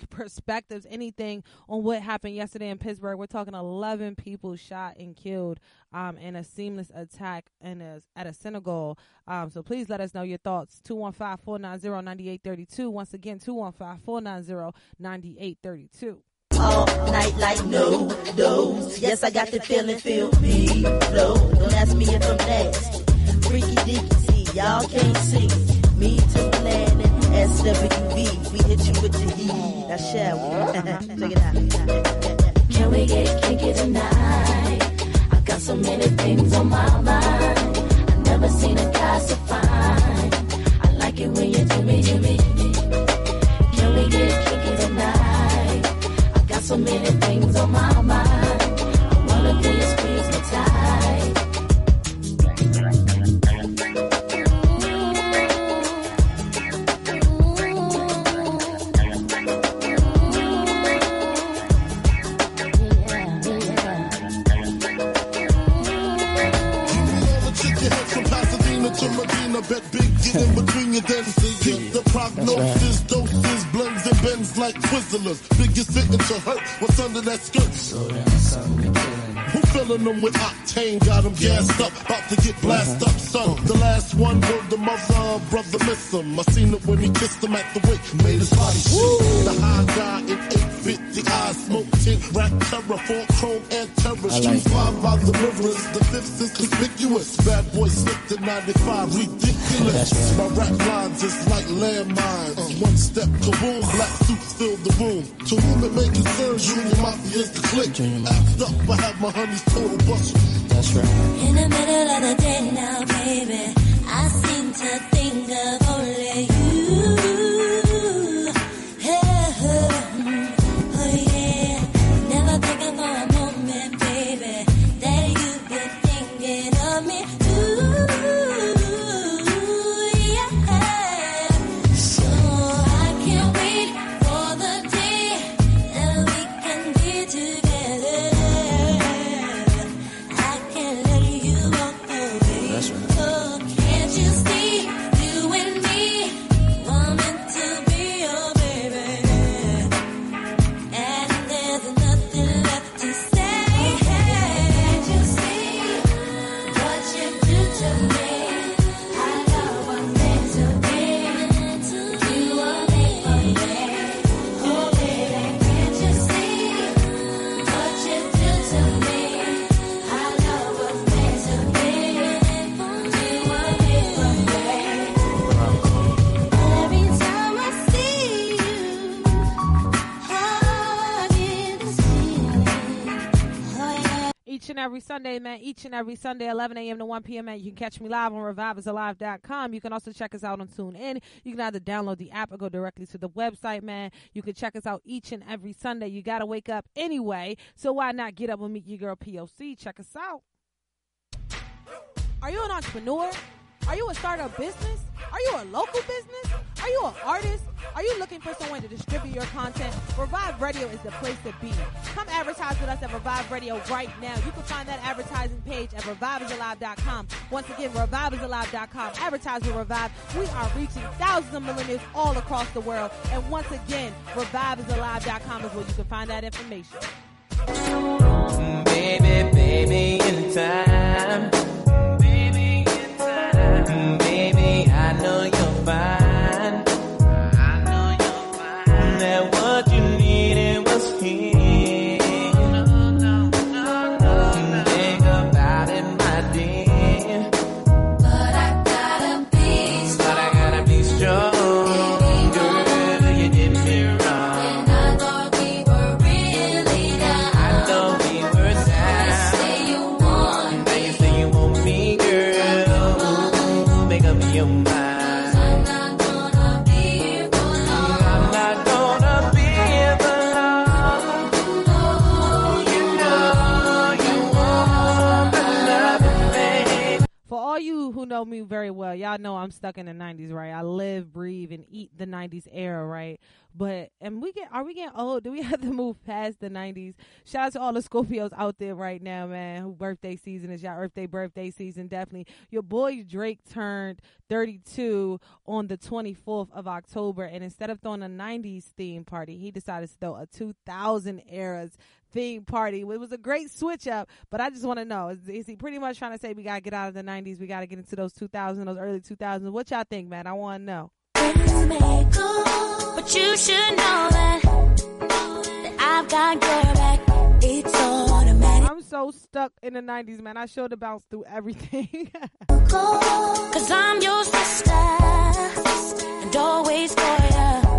perspectives, anything on what happened yesterday in Pittsburgh, we're talking 11 people shot and killed um, in a seamless attack in a, at a synagogue. Um, so please let us know your thoughts. 215-490-9832. Once again, 215-490-9832. all night like no dose. Yes, I got the feeling, feel me flow. Don't ask me if I'm nasty. Freaky deaky, y'all can't see me to land and SWV. We hit you with the heat. Now shall we? Check it out. Can we get kinky tonight? I got so many things on my mind. I never seen a guy so fine. I like it when you me, do me, do me. Can we get kinky tonight? I got so many things on my mind. I wanna feel you squeeze me tight. Prognosis, doses, blends and bends like Twizzlers. Biggest signature hurt. What's under that skirt? Who filling them with octane? Got them gassed up, about to get blasted up, son. The last one wrote the mother, brother miss him. I seen it when he kissed him at the wake, made his body shake. The high guy in 850 eyes, smoke tint, rap terror, full chrome and terror. I that. five by the rivers, the fifth is conspicuous. Bad boy slipped in 95, ridiculous. My rap lines is like landmines. One step, kaboom, black suits fill the room. To whom it may concern, Junior Mafia's the click. Act up, I have my honey's total bust. That's right. In the middle of the day now, baby, I seem to think of only you. Every Sunday, man. Each and every Sunday, 11 a.m. to 1 p.m. Man, you can catch me live on reviveisalive.com. You can also check us out on TuneIn. You can either download the app or go directly to the website, man. You can check us out each and every Sunday. You got to wake up anyway, so why not get up and meet your girl POC? Check us out. Are you an entrepreneur? Are you a startup business? Are you a local business? Are you an artist? Are you looking for someone to distribute your content? Revive Radio is the place to be. Come advertise with us at Revive Radio right now. You can find that advertising page at reviveisalive.com. Once again, reviveisalive.com. Advertise with Revive. We are reaching thousands of millennials all across the world. And once again, reviveisalive.com is where you can find that information. Mm, baby, baby, anytime. Mm, baby, I know you're fine. I know you're fine. That what you know me very well, y'all know I'm stuck in the 90s, right? I live, breathe, and eat the 90s era, right? But and we get are we getting old? Do we have to move past the 90s? Shout out to all the Scorpios out there right now, man. Who birthday season is y'all birthday birthday season? Definitely. Your boy Drake turned 32 on the 24th of October, and instead of throwing a 90s theme party, he decided to throw a 2000 eras theme party. It was a great switch up, but I just want to know: is, is he pretty much trying to say we gotta get out of the '90s, we gotta get into those 2000s, those early 2000s? What y'all think, man? I want to know. But you should know that, that I've got your back. It's automatic. I'm so stuck in the 90s, man. I should have bounced through everything. Cause I'm your sister. And always for you.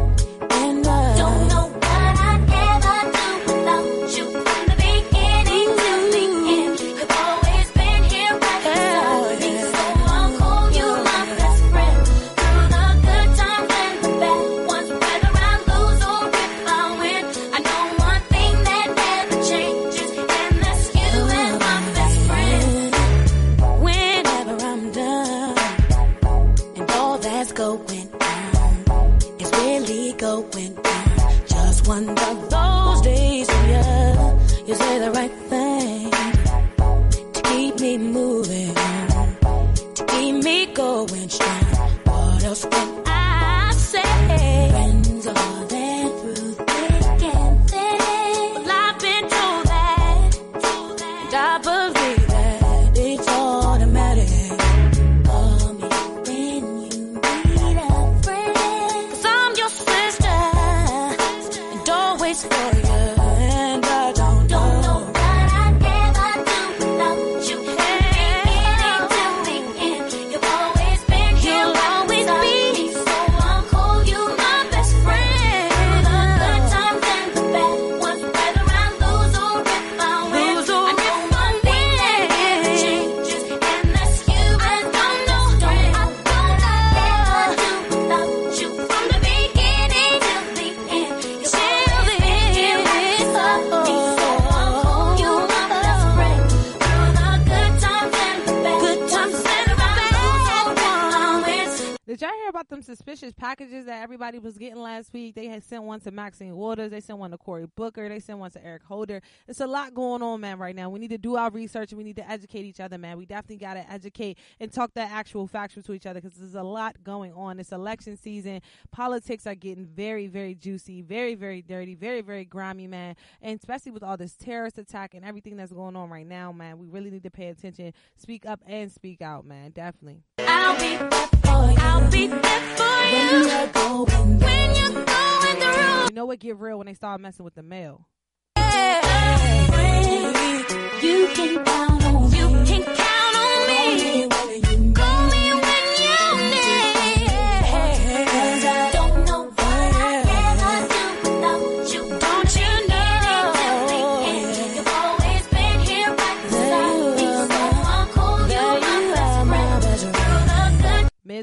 Everybody was getting last week? They had sent one to Maxine Waters. They sent one to Cory Booker. They sent one to Eric Holder. It's a lot going on, man, right now. We need to do our research we need to educate each other, man. We definitely got to educate and talk that actual factual to each other because there's a lot going on. It's election season. Politics are getting very, very juicy, very, very dirty, very, very grimy, man. And especially with all this terrorist attack and everything that's going on right now, man, we really need to pay attention, speak up and speak out, man. Definitely. You. I'll be there for you. When you're going, when you're going through. You know what get real when they start messing with the mail. You can count on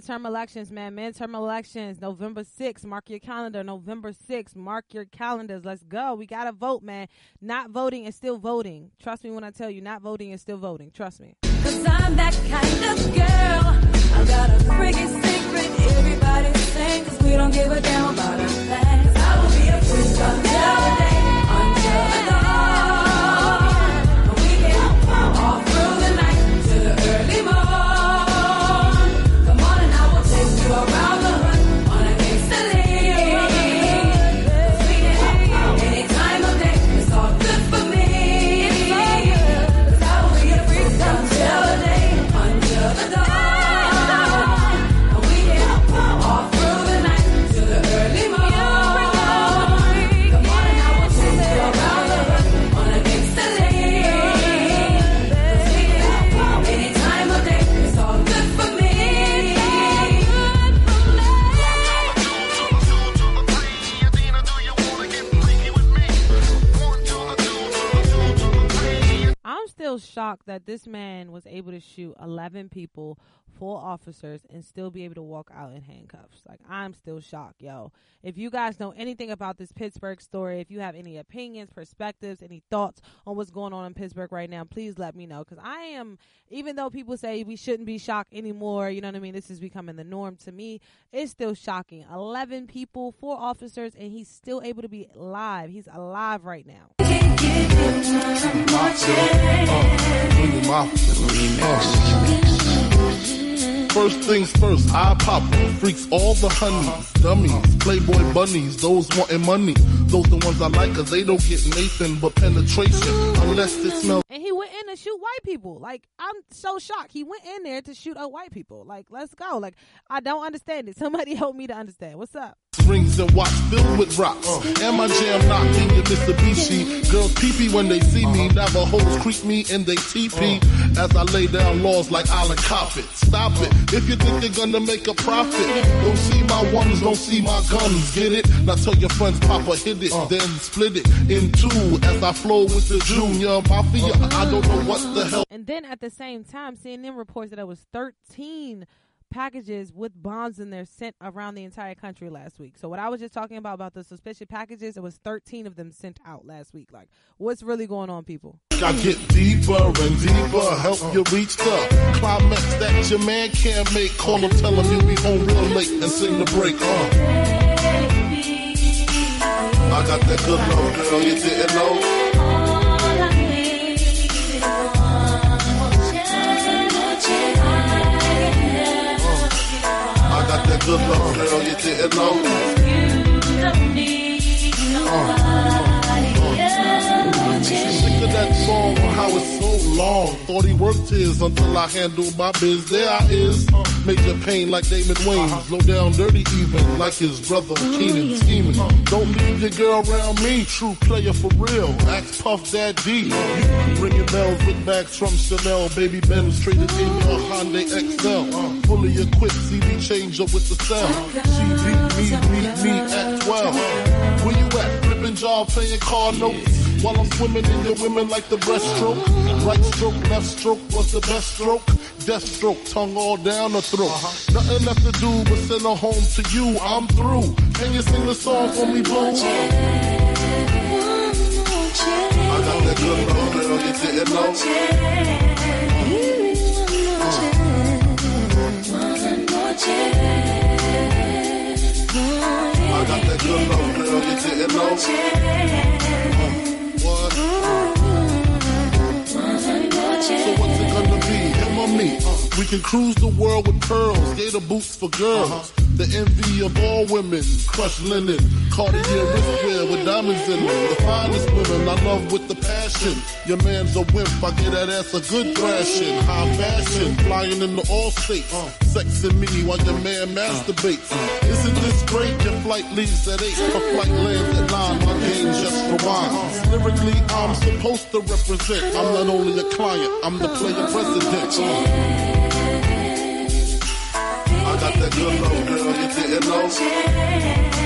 midterm elections, man. Midterm elections, November 6th. Mark your calendar. November 6th. Mark your calendars. Let's go. We got to vote, man. Not voting is still voting. Trust me when I tell you, not voting is still voting. Trust me. Cause I'm that kind of girl. I've got a freaky secret. Everybody sing, cause we don't give a damn about our plans. I will be a freak still shocked that this man was able to shoot 11 people, four officers, and still be able to walk out in handcuffs. Like, I'm still shocked, yo. If you guys know anything about this Pittsburgh story, if you have any opinions, perspectives, any thoughts on what's going on in Pittsburgh right now, please let me know. Because I am, even though people say we shouldn't be shocked anymore, you know what I mean? This is becoming the norm to me. It's still shocking. 11 people, four officers, and he's still able to be alive. He's alive right now. First things first, I pop freaks all the honeys, dummies, playboy bunnies, those wanting money. Those the ones I like cause they don't get Nathan but penetration unless it smells. And he went in to shoot white people. Like, I'm so shocked. He went in there to shoot at white people. Like, let's go. Like, I don't understand it. Somebody help me to understand. What's up? Rings and watch filled with rocks. Uh. And my jam knocking your Mitsubishi. Girls peepee when they see me. Uh-huh. Navajos creep me and they teepee. Uh. As I lay down laws like Island Coppet. Stop it. Uh. If you think you're gonna make a profit, don't see my ones, don't see my guns. Get it? Now tell your friends, Papa hit it, then split it in two. As I flow with the junior mafia, I don't know what the hell. And then at the same time, CNN reports that there was 13 packages with bombs in there sent around the entire country last week. So what I was just talking about about the suspicious packages, it was 13 of them sent out last week. Like, what's really going on, people? I get deeper and deeper, help you reach the climax that your man can't make. Call him, tell him you'll be home real late and sing the break. Uh. I got that good love, girl, you didn't know. Good love, girl, you didn't know. Sick of that song, how it's so long. Thought he worked his until I handled my biz. There I is, major pain like Damon Wayans. Slow down, dirty even like his brother Keenan scheming. Don't leave your girl around me, true player for real. Axe Puff that D. Ringing bells with bags from Chanel. Baby Benz traded in your Hyundai Excel. Fully equipped CD changer with the cell. She beat me, beat me at 12. Where you at? Flipping jaw, playing car notes. While I'm swimming in your women like the breaststroke. Right stroke, left stroke was the best stroke. Death stroke, tongue all down the throat. Uh-huh. Nothing left to do but send her home to you. I'm through. Can you sing the song for me, boo? I got that good love, girl, you didn't know. Uh. I got that good love, girl, you didn't know. What? So what's it gonna be? Him or me? Uh, we can cruise the world with pearls, gator boots for girls. Uh-huh. The envy of all women, crushed linen, Cartier wristwear with diamonds in them. The finest women I love with the passion. Your man's a wimp, I get that ass a good thrashing. High fashion, flying into all states. Sexing me while your man masturbates. Isn't this great? Your flight leaves at 8, her flight lands at 9. My game just rewinds. Lyrically, I'm supposed to represent. I'm not only a client, I'm the player president. That good love, girl, you didn't know.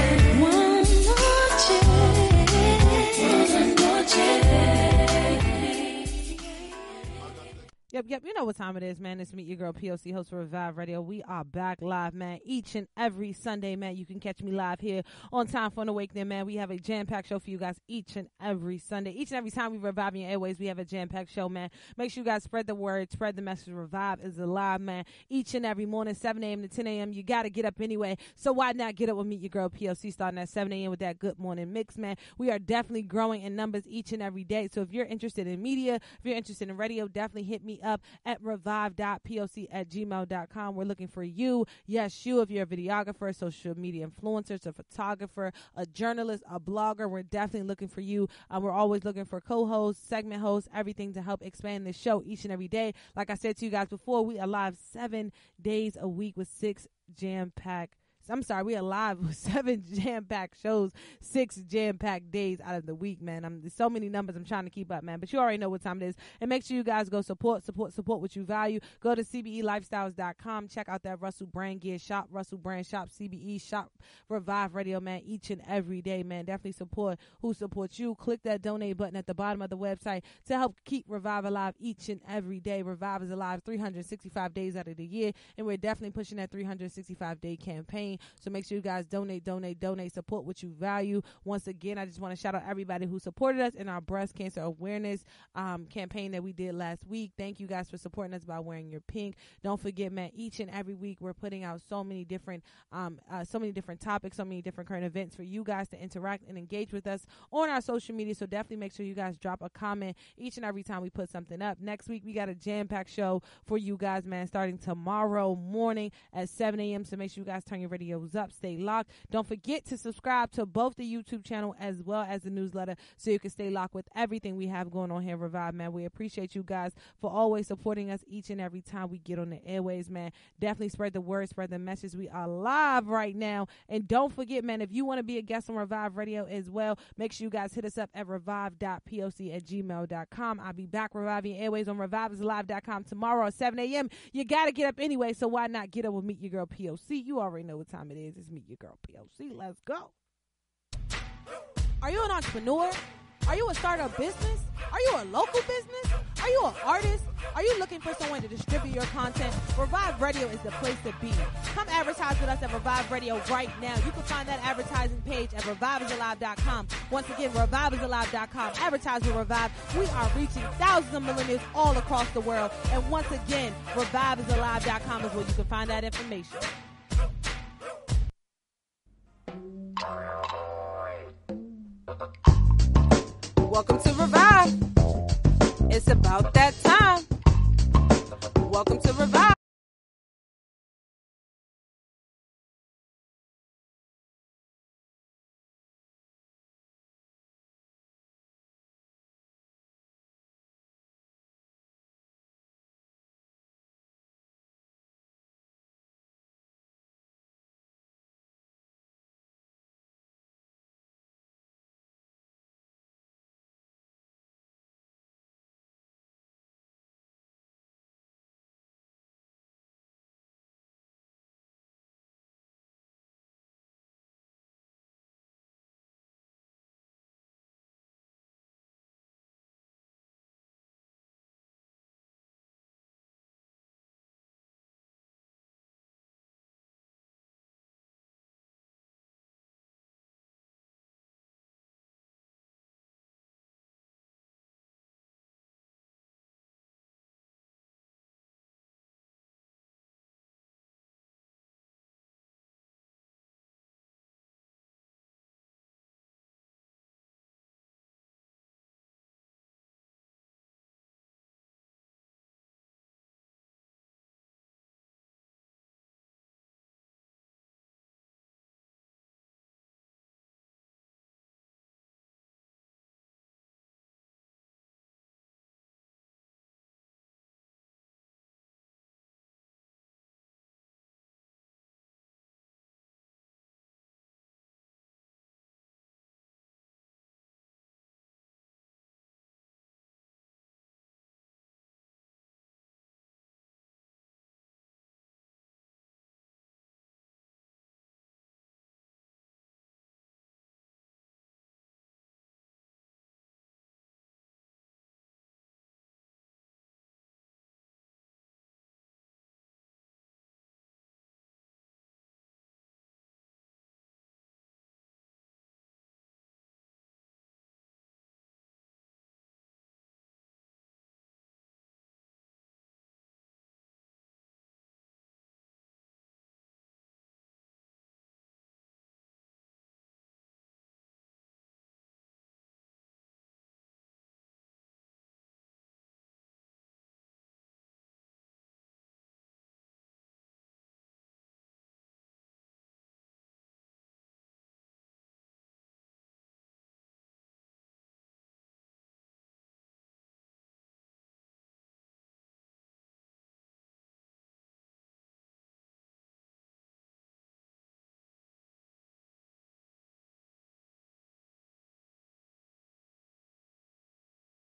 Yep, yep. You know what time it is, man. It's Meet Your Girl POC, host for Revive Radio. We are back live, man. Each and every Sunday, man. You can catch me live here on Time for an Awakening, man. We have a jam packed show for you guys each and every Sunday. Each and every time we revive your airways, we have a jam packed show, man. Make sure you guys spread the word, spread the message. Revive is alive, man. Each and every morning, 7 a.m. to 10 a.m. You got to get up anyway. So why not get up with Meet Your Girl POC starting at 7 a.m. with that good morning mix, man? We are definitely growing in numbers each and every day. So if you're interested in media, if you're interested in radio, definitely hit me up at revive.poc at gmail.com. We're looking for you. Yes, you, if you're a videographer, social media influencer, a photographer, a journalist, a blogger, we're definitely looking for you. Um, we're always looking for co hosts, segment hosts, everything to help expand the show each and every day. Like I said to you guys before, we are live seven days a week with six jam packed I'm sorry, we are live with seven jam packed shows, six jam packed days out of the week, man. I'm there's so many numbers I'm trying to keep up, man. But you already know what time it is. And make sure you guys go support, support, support what you value. Go to CBELifestyles.com. Check out that Russell Brand Gear Shop, Russell Brand Shop, CBE Shop, Revive Radio, man, each and every day, man. Definitely support who supports you. Click that donate button at the bottom of the website to help keep Revive alive each and every day. Revive is alive 365 days out of the year, and we're definitely pushing that 365 day campaign. So make sure you guys donate, donate, donate, support what you value. Once again, I just want to shout out everybody who supported us in our breast cancer awareness um, campaign that we did last week. Thank you guys for supporting us by wearing your pink. Don't forget, man, each and every week we're putting out so many different, um, uh, so many different topics, so many different current events for you guys to interact and engage with us on our social media. So definitely make sure you guys drop a comment each and every time we put something up. Next week we got a jam packed show for you guys, man, starting tomorrow morning at 7 a.m. So make sure you guys turn your radios up, stay locked. Don't forget to subscribe to both the YouTube channel as well as the newsletter so you can stay locked with everything we have going on here, Revive, man. We appreciate you guys for always supporting us each and every time we get on the airways, man. Definitely spread the word, spread the message. We are live right now. And don't forget, man, if you want to be a guest on Revive Radio as well, make sure you guys hit us up at revive.poc at gmail.com. I'll be back reviving airways on reviveisalive.com tomorrow at 7 a.m. You got to get up anyway, so why not get up with Meet Your Girl POC? You already know what time it is. It's me, Your Girl POC. Let's go. Are you an entrepreneur? Are you a startup business? Are you a local business? Are you an artist? Are you looking for someone to distribute your content? Revive Radio is the place to be. Come advertise with us at Revive Radio right now. You can find that advertising page at reviveisalive.com. Once again, reviveisalive.com. Advertise with Revive. We are reaching thousands of millennials all across the world. And once again, reviveisalive.com is where you can find that information. Welcome to Revive. It's about that time. Welcome to Revive.